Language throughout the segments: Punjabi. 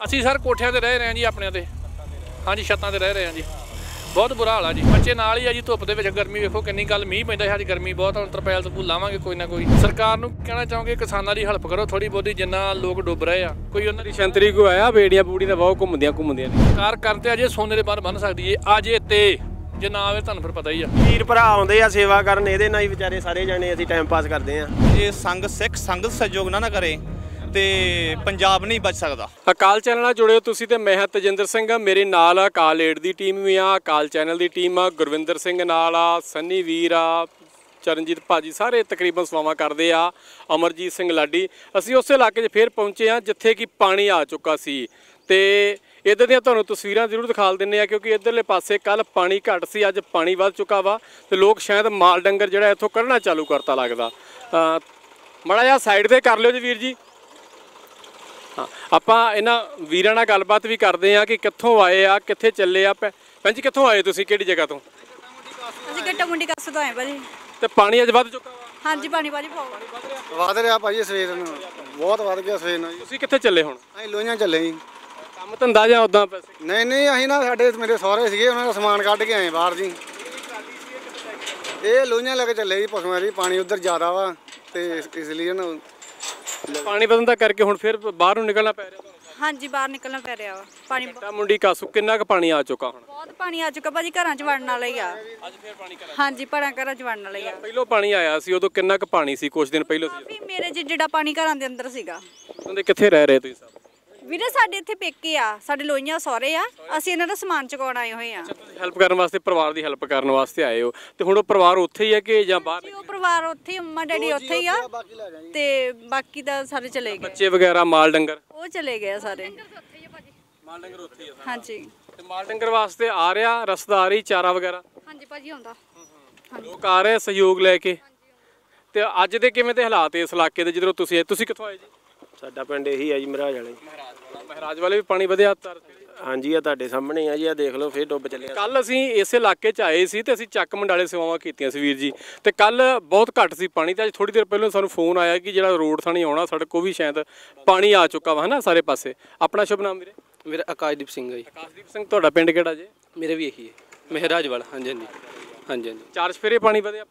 ਅਸੀਂ ਸਰ ਕੋਠਿਆਂ ਤੇ ਰਹਿ ਰਹੇ ਹਾਂ ਜੀ ਆਪਣਿਆਂ ਤੇ ਹਾਂਜੀ ਛੱਤਾਂ ਤੇ ਰਹਿ ਰਹੇ ਹਾਂ ਜੀ। ਬਹੁਤ ਬੁਰਾ ਹਾਲ ਆ ਜੀ। ਬੱਚੇ ਨਾਲ ਹੀ ਆ ਜੀ ਧੁੱਪ ਦੇ ਵਿੱਚ ਗਰਮੀ ਵੇਖੋ ਕਿੰਨੀ ਕੱਲ ਮੀਂਹ ਪੈਂਦਾ ਹੈ ਅੱਜ ਗਰਮੀ ਬਹੁਤ ਹੁਣ ਤਰਪੈਲ ਤੋਂ ਲਾਵਾਂਗੇ ਕੋਈ ਨਾ ਕੋਈ। ਸਰਕਾਰ ਨੂੰ ਕਹਿਣਾ ਚਾਹੋਗੇ ਕਿਸਾਨਾਂ ਦੀ ਹੈਲਪ ਕਰੋ ਥੋੜੀ ਬਹੁਤੀ ਜਿੰਨਾ ਲੋਕ ਡੁੱਬ ਰਹੇ ਆ। ਕੋਈ ਉਹਨਾਂ ਦੀ ਸ਼ੰਤਰੀ ਕੋ ਆਇਆ ਬੇੜੀਆਂ ਬੂੜੀ ਦਾ ਬਹੁਤ ਘੁੰਮਦੀਆਂ ਘੁੰਮਦੀਆਂ ਨੇ। ਸਰਕਾਰ ਕਰਤੇ ਅਜੇ ਸੋਨੇ ਦੇ ਬਾਹਰ ਬੰਨ ਸਕਦੀ ਏ ਅਜੇ ਤੇ ਜੇ ਨਾ ਆਵੇ ਤੁਹਾਨੂੰ ਫਿਰ ਪਤਾ ਹੀ ਆ। ਵੀਰ ਭਰਾ ਆਉਂਦੇ ਆ ਸੇਵਾ ਕਰਨ ਇਹਦੇ ਨਾਲ ਹੀ ਵਿਚਾਰੇ ਸਾਰੇ ਜਾਣੇ ਅਸੀਂ ਟਾਈਮ ਪਾਸ ਕਰਦੇ ਆ। ਇਹ ਸੰਗ ਸਿੱਖ ਸੰਗਤ ਸਹਿਯੋਗ ਨਾ ਨਾ ਕਰੇ ਤੇ ਪੰਜਾਬ ਨਹੀਂ ਬਚ ਸਕਦਾ। ਅਕਾਲ ਚੈਨਲ ਨਾਲ ਜੁੜੇ ਹੋ ਤੁਸੀਂ ਤੇ ਮੈਂ ਹਾਂ ਤਜਿੰਦਰ ਸਿੰਘ। ਮੇਰੇ ਨਾਲ ਅਕਾਲ ਏਡ ਦੀ ਟੀਮ ਵੀ ਆ, ਅਕਾਲ ਚੈਨਲ ਦੀ ਟੀਮ ਆ, ਗੁਰਵਿੰਦਰ ਸਿੰਘ ਨਾਲ ਆ, ਸੰਨੀ ਵੀਰ ਆ, ਚਰਨਜੀਤ ਭਾਜੀ ਸਾਰੇ ਤਕਰੀਬਨ ਸੇਵਾਵਾਂ ਕਰਦੇ ਆ, ਅਮਰਜੀਤ ਸਿੰਘ ਲਾਡੀ। ਅਸੀਂ ਉਸੇ ਇਲਾਕੇ 'ਚ ਫੇਰ ਪਹੁੰਚੇ ਆ, ਜਿੱਥੇ ਕਿ ਪਾਣੀ ਆ ਚੁੱਕਾ ਸੀ। ਤੇ ਇੱਧਰ ਦੀਆਂ ਤੁਹਾਨੂੰ ਤਸਵੀਰਾਂ ਜ਼ਰੂਰ ਦਿਖਾ ਦਿੰਨੇ ਆ, ਕਿਉਂਕਿ ਇੱਧਰਲੇ ਪਾਸੇ ਕੱਲ ਪਾਣੀ ਘੱਟ ਸੀ, ਅੱਜ ਪਾਣੀ ਵੱਧ ਚੁੱਕਾ ਵਾ ਤੇ ਲੋਕ ਸ਼ਾਇਦ ਮਾਲ ਡੰਗਰ ਜਿਹੜਾ ਇੱਥੋਂ ਕੱਢਣਾ ਚਾਲੂ ਕਰਤਾ ਲੱਗਦਾ। ਅ, ਮੜਾ ਜਿਹਾ ਸਾਈਡ ਤੇ ਕਰ ਲਿਓ ਜੀ ਵੀਰ ਜੀ। ਹਾਂ ਆਪਾਂ ਇਹਨਾਂ ਵੀਰਾਂ ਨਾਲ ਗੱਲਬਾਤ ਵੀ ਕਰਦੇ ਆ ਕਿ ਕਿੱਥੋਂ ਆਏ ਆ ਕਿੱਥੇ ਚੱਲੇ ਆ। ਭੈ- ਭੈਣ ਜੀ ਕਿੱਥੋਂ ਆਏ ਤੁਸੀਂ? ਕਿਹੜੀ ਜਗ੍ਹਾ ਤੋਂ? ਅਸੀਂ ਗੱਟਾ ਮੁੰਡੀ ਕੱਸ ਤੋਂ ਆਏ ਭਾਜੀ। ਤੇ ਪਾਣੀ ਅੱਜ ਵੱਧ ਚੁੱਕਾ ਵਾ? ਹਾਂਜੀ ਪਾਣੀ ਭਾਜੀ ਪਾਓ ਵਧ ਰਿਹਾ ਭਾਜੀ ਸਵੇਰ ਨੂੰ। ਬਹੁਤ ਵਧ ਗਿਆ ਸਵੇਰ ਨੂੰ ਤੁਸੀਂ ਕਿੱਥੇ ਚੱਲੇ ਹੁਣ? ਅਸੀਂ ਲੋਹੀਆਂ ਚੱਲੇ ਜੀ। ਕੰਮ ਧੰਦਾ ਜਾਂ ਉਦਾਂ ਪੈਸੇ ਨਹੀਂ ਨਹੀਂ ਅਸੀਂ ਨਾ ਸਾਡੇ ਮੇਰੇ ਸਹੁਰੇ ਸੀਗੇ ਉਹਨਾਂ ਦਾ ਸਮਾਨ ਕੱਢ ਕੇ ਆਏ ਬਾਹਰ ਜੀ। ਇਹ ਲੋਹੀਆਂ ਲੈ ਕੇ ਚੱਲੇ ਜੀ ਪਸ਼ੂਆਂ ਦੀ ਪਾਣੀ ਉਧਰ ਜ਼ਿਆਦਾ ਵਾ ਤੇ ਇਸ ਇਸ ਲਈ ਨਾ ਪਾਣੀ ਵਧਣ ਦਾ ਕਰਕੇ ਹੁਣ ਫਿਰ ਬਾਹਰ ਨੂੰ ਨਿਕਲਣਾ ਪੈ ਰਿਹਾ ਤੁਹਾਨੂੰ? ਹਾਂਜੀ ਬਾਹਰ ਨਿਕਲਣਾ ਪੈ ਰਿਹਾ ਵਾ। ਪਾਣੀ ਤਾਂ ਮੁੰਡੀ ਕਾਸੂ ਕਿੰਨਾ ਕੁ ਪਾਣੀ ਆ ਚੁੱਕਾ ਹੁਣ? ਬਹੁਤ ਪਾਣੀ ਆ ਚੁੱਕਾ ਭਾਜੀ ਘਰਾਂ 'ਚ ਵੜਨ ਵਾਲਾ ਹੀ ਆ। ਅੱਜ ਫਿਰ ਪਾਣੀ ਕਰਾ ਹਾਂਜੀ ਪਰਾਂ ਘਰਾਂ 'ਚ ਵੜਨ ਵਾਲਾ ਹੀ ਆ। ਪਹਿਲੋਂ ਪਾਣੀ ਆਇਆ ਸੀ ਉਦੋਂ ਕਿੰਨਾ ਕੁ ਪਾਣੀ ਸੀ ਕੁਝ ਦਿਨ ਪਹਿਲਾਂ ਸੀ? ਮੇਰੇ ਜਿ- ਜਿਹੜਾ ਪਾਣੀ ਘਰਾਂ ਦੇ ਅੰਦਰ ਸੀਗਾ। ਉਹਦੇ ਕਿੱਥੇ ਰਹਿ ਰਹੇ ਤੁਸੀਂ ਸਭ? ਵੀਰੇ ਸਾਡੇ ਇੱਥੇ ਪੇਕੇ ਆ ਸਾਡੇ ਲੋਈਆਂ ਸਹੁਰੇ ਆ। ਅਸੀਂ ਇਹਨਾਂ ਦਾ ਸਮਾਨ ਚੁਕਾਉਣ ਆਏ ਹੋਏ ਆ। ਤੁਸੀਂ ਹੈਲਪ ਕਰਨ ਵਾਸਤੇ ਪਰਿਵਾਰ ਦੀ ਹੈਲਪ ਕਰਨ ਵਾਸਤੇ ਆਏ ਹੋ। ਤੇ ਹੁਣ ਉਹ ਪਰਿਵਾਰ ਉੱਥੇ ਹੀ ਹੈ ਕਿ ਜਾਂ ਬਾਹਰ ਜੀ ਉਹ ਪਰਿਵਾਰ ਉੱਥੇ ਹੀ, ਅੰਮਾ ਡੈਡੀ ਉੱਥੇ ਹੀ ਆ। ਤੇ ਬਾਕੀ ਤਾਂ ਸਾਰੇ ਚਲੇ ਗਏ। ਬੱਚੇ ਵਗੈਰਾ ਮਾਲ ਡੰਗਰ? ਉਹ ਚਲੇ ਗਏ ਆ ਸਾਰੇ। ਮਾਲ ਡੰਗਰ ਉੱਥੇ ਹੀ ਆ ਹਾਂਜੀ। ਤੇ ਮਾਲ ਡੰਗਰ ਵਾਸਤੇ ਆ ਰਿਹਾ ਰਹੀ ਚਾਰਾ ਵਗੈਰਾ? ਹਾਂਜੀ ਭਾਜੀ ਆਉਂਦਾ। ਲੋਕ ਆ ਰਹੇ ਆ ਸਹਿਯੋਗ ਲੈ ਕੇ। ਤੇ ਅੱਜ ਦੇ ਕਿਵੇਂ ਦੇ ਹਾਲਾਤ ਇਸ ਇਲਾਕੇ ਦੇ ਜਦੋਂ ਤੁਸੀਂ ਆਏ? ਤੁਸੀਂ ਕਿੱਥੋਂ ਆਏ ਜੀ? ਸਾਡਾ ਪਿੰਡ ਇਹੀ ਆ ਜੀ ਮਹਾਰਾਜ ਵਾਲੇ। ਮਹਾਰਾਜ ਵਾਲੇ ਵੀ ਪਾਣੀ ਵਧਿਆ ਤਰ ਹਾਂਜੀ ਆ ਤੁਹਾਡੇ ਸਾਹਮਣੇ ਆ ਜੀ ਆ ਦੇਖ ਲਓ ਫੇਰ ਡੁੱਬ ਚੱਲਿਆ। ਕੱਲ ਅਸੀਂ ਇਸ ਇਲਾਕੇ 'ਚ ਆਏ ਸੀ ਤੇ ਅਸੀਂ ਚੱਕ ਮੰਡਾਲੇ ਸੇਵਾਵਾਂ ਕੀਤੀਆਂ ਸੀ ਵੀਰ ਜੀ। ਤੇ ਕੱਲ ਬਹੁਤ ਘੱਟ ਸੀ ਪਾਣੀ ਤੇ ਅੱਜ ਥੋੜੀ ਦੇਰ ਪਹਿਲਾਂ ਸਾਨੂੰ ਫੋਨ ਆਇਆ ਕਿ ਜਿਹੜਾ ਰੋਡ ਥਾਣੀ ਆਉਣਾ ਸੜਕ ਉਹ ਵੀ ਸ਼ਾਇਦ ਪਾਣੀ ਆ ਚੁੱਕਾ ਵਾ ਹਨਾ ਸਾਰੇ ਪਾਸੇ। ਆਪਣਾ ਸ਼ੁਭ ਨਾਮ ਵੀਰੇ? ਮੇਰਾ ਆਕਾਸ਼ਦੀਪ ਸਿੰਘ ਹੈ ਜੀ। ਆਕਾਸ਼ਦੀਪ ਸਿੰਘ ਤੁਹਾਡਾ ਪਿੰਡ ਕਿਹੜਾ ਜੇ? ਮੇਰੇ ਵੀ ਇਹੀ ਹੈ। ਮਹਿਰਾਜ ਵਾਲਾ ਹਾਂਜੀ ਹਾਂਜੀ। ਹਾਂਜੀ ਹਾਂਜੀ। ਚਾਰ ਸਫੇਰੇ ਪਾਣੀ ਵਧਿਆ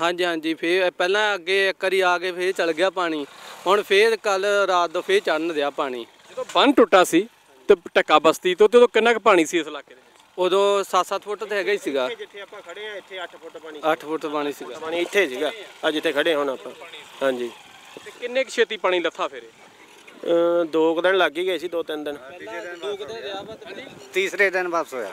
ਹਾਂਜੀ ਹਾਂਜੀ ਫੇਰ ਪਹਿਲਾਂ ਅੱਗੇ ਇੱਕ ਵਾਰੀ ਆ ਕੇ ਫੇਰ ਚਲ ਗਿਆ ਪਾਣੀ। ਹੁਣ ਫੇਰ ਕੱਲ ਰਾਤ ਤੋਂ ਫੇਰ ਚੜਨ ਦਿਆ ਪਾਣੀ। ਜਦੋਂ ਬੰਨ ਟੁੱਟਾ ਸੀ ਤੇ ਟੱਕਾ ਬਸਤੀ ਤੋਂ ਤੇ ਉਦੋਂ ਕਿੰਨਾ ਕੁ ਪਾਣੀ ਸੀ ਇਸ ਇਲਾਕੇ ਦੇ? ਉਦੋਂ 7-7 ਫੁੱਟ ਤੇ ਹੈਗਾ ਹੀ ਸੀਗਾ। ਜਿੱਥੇ ਆਪਾਂ ਖੜੇ ਆ ਇੱਥੇ 8 ਫੁੱਟ ਪਾਣੀ 8 ਫੁੱਟ ਪਾਣੀ ਸੀਗਾ। ਪਾਣੀ ਇੱਥੇ ਸੀਗਾ। ਆ ਜਿੱਥੇ ਖੜੇ ਹੁਣ ਆਪਾਂ। ਹਾਂਜੀ। ਤੇ ਕਿੰਨੇ ਕੁ ਛੇਤੀ ਪਾਣੀ ਲੱਥਾ ਫੇਰੇ? ਦੋ ਕੁ ਦਿਨ ਲੱਗ ਹੀ ਗਏ ਸੀ ਦੋ ਤਿੰਨ ਦਿਨ। ਤੀਸਰੇ ਦਿਨ ਵਾਪਸ ਹੋਇਆ।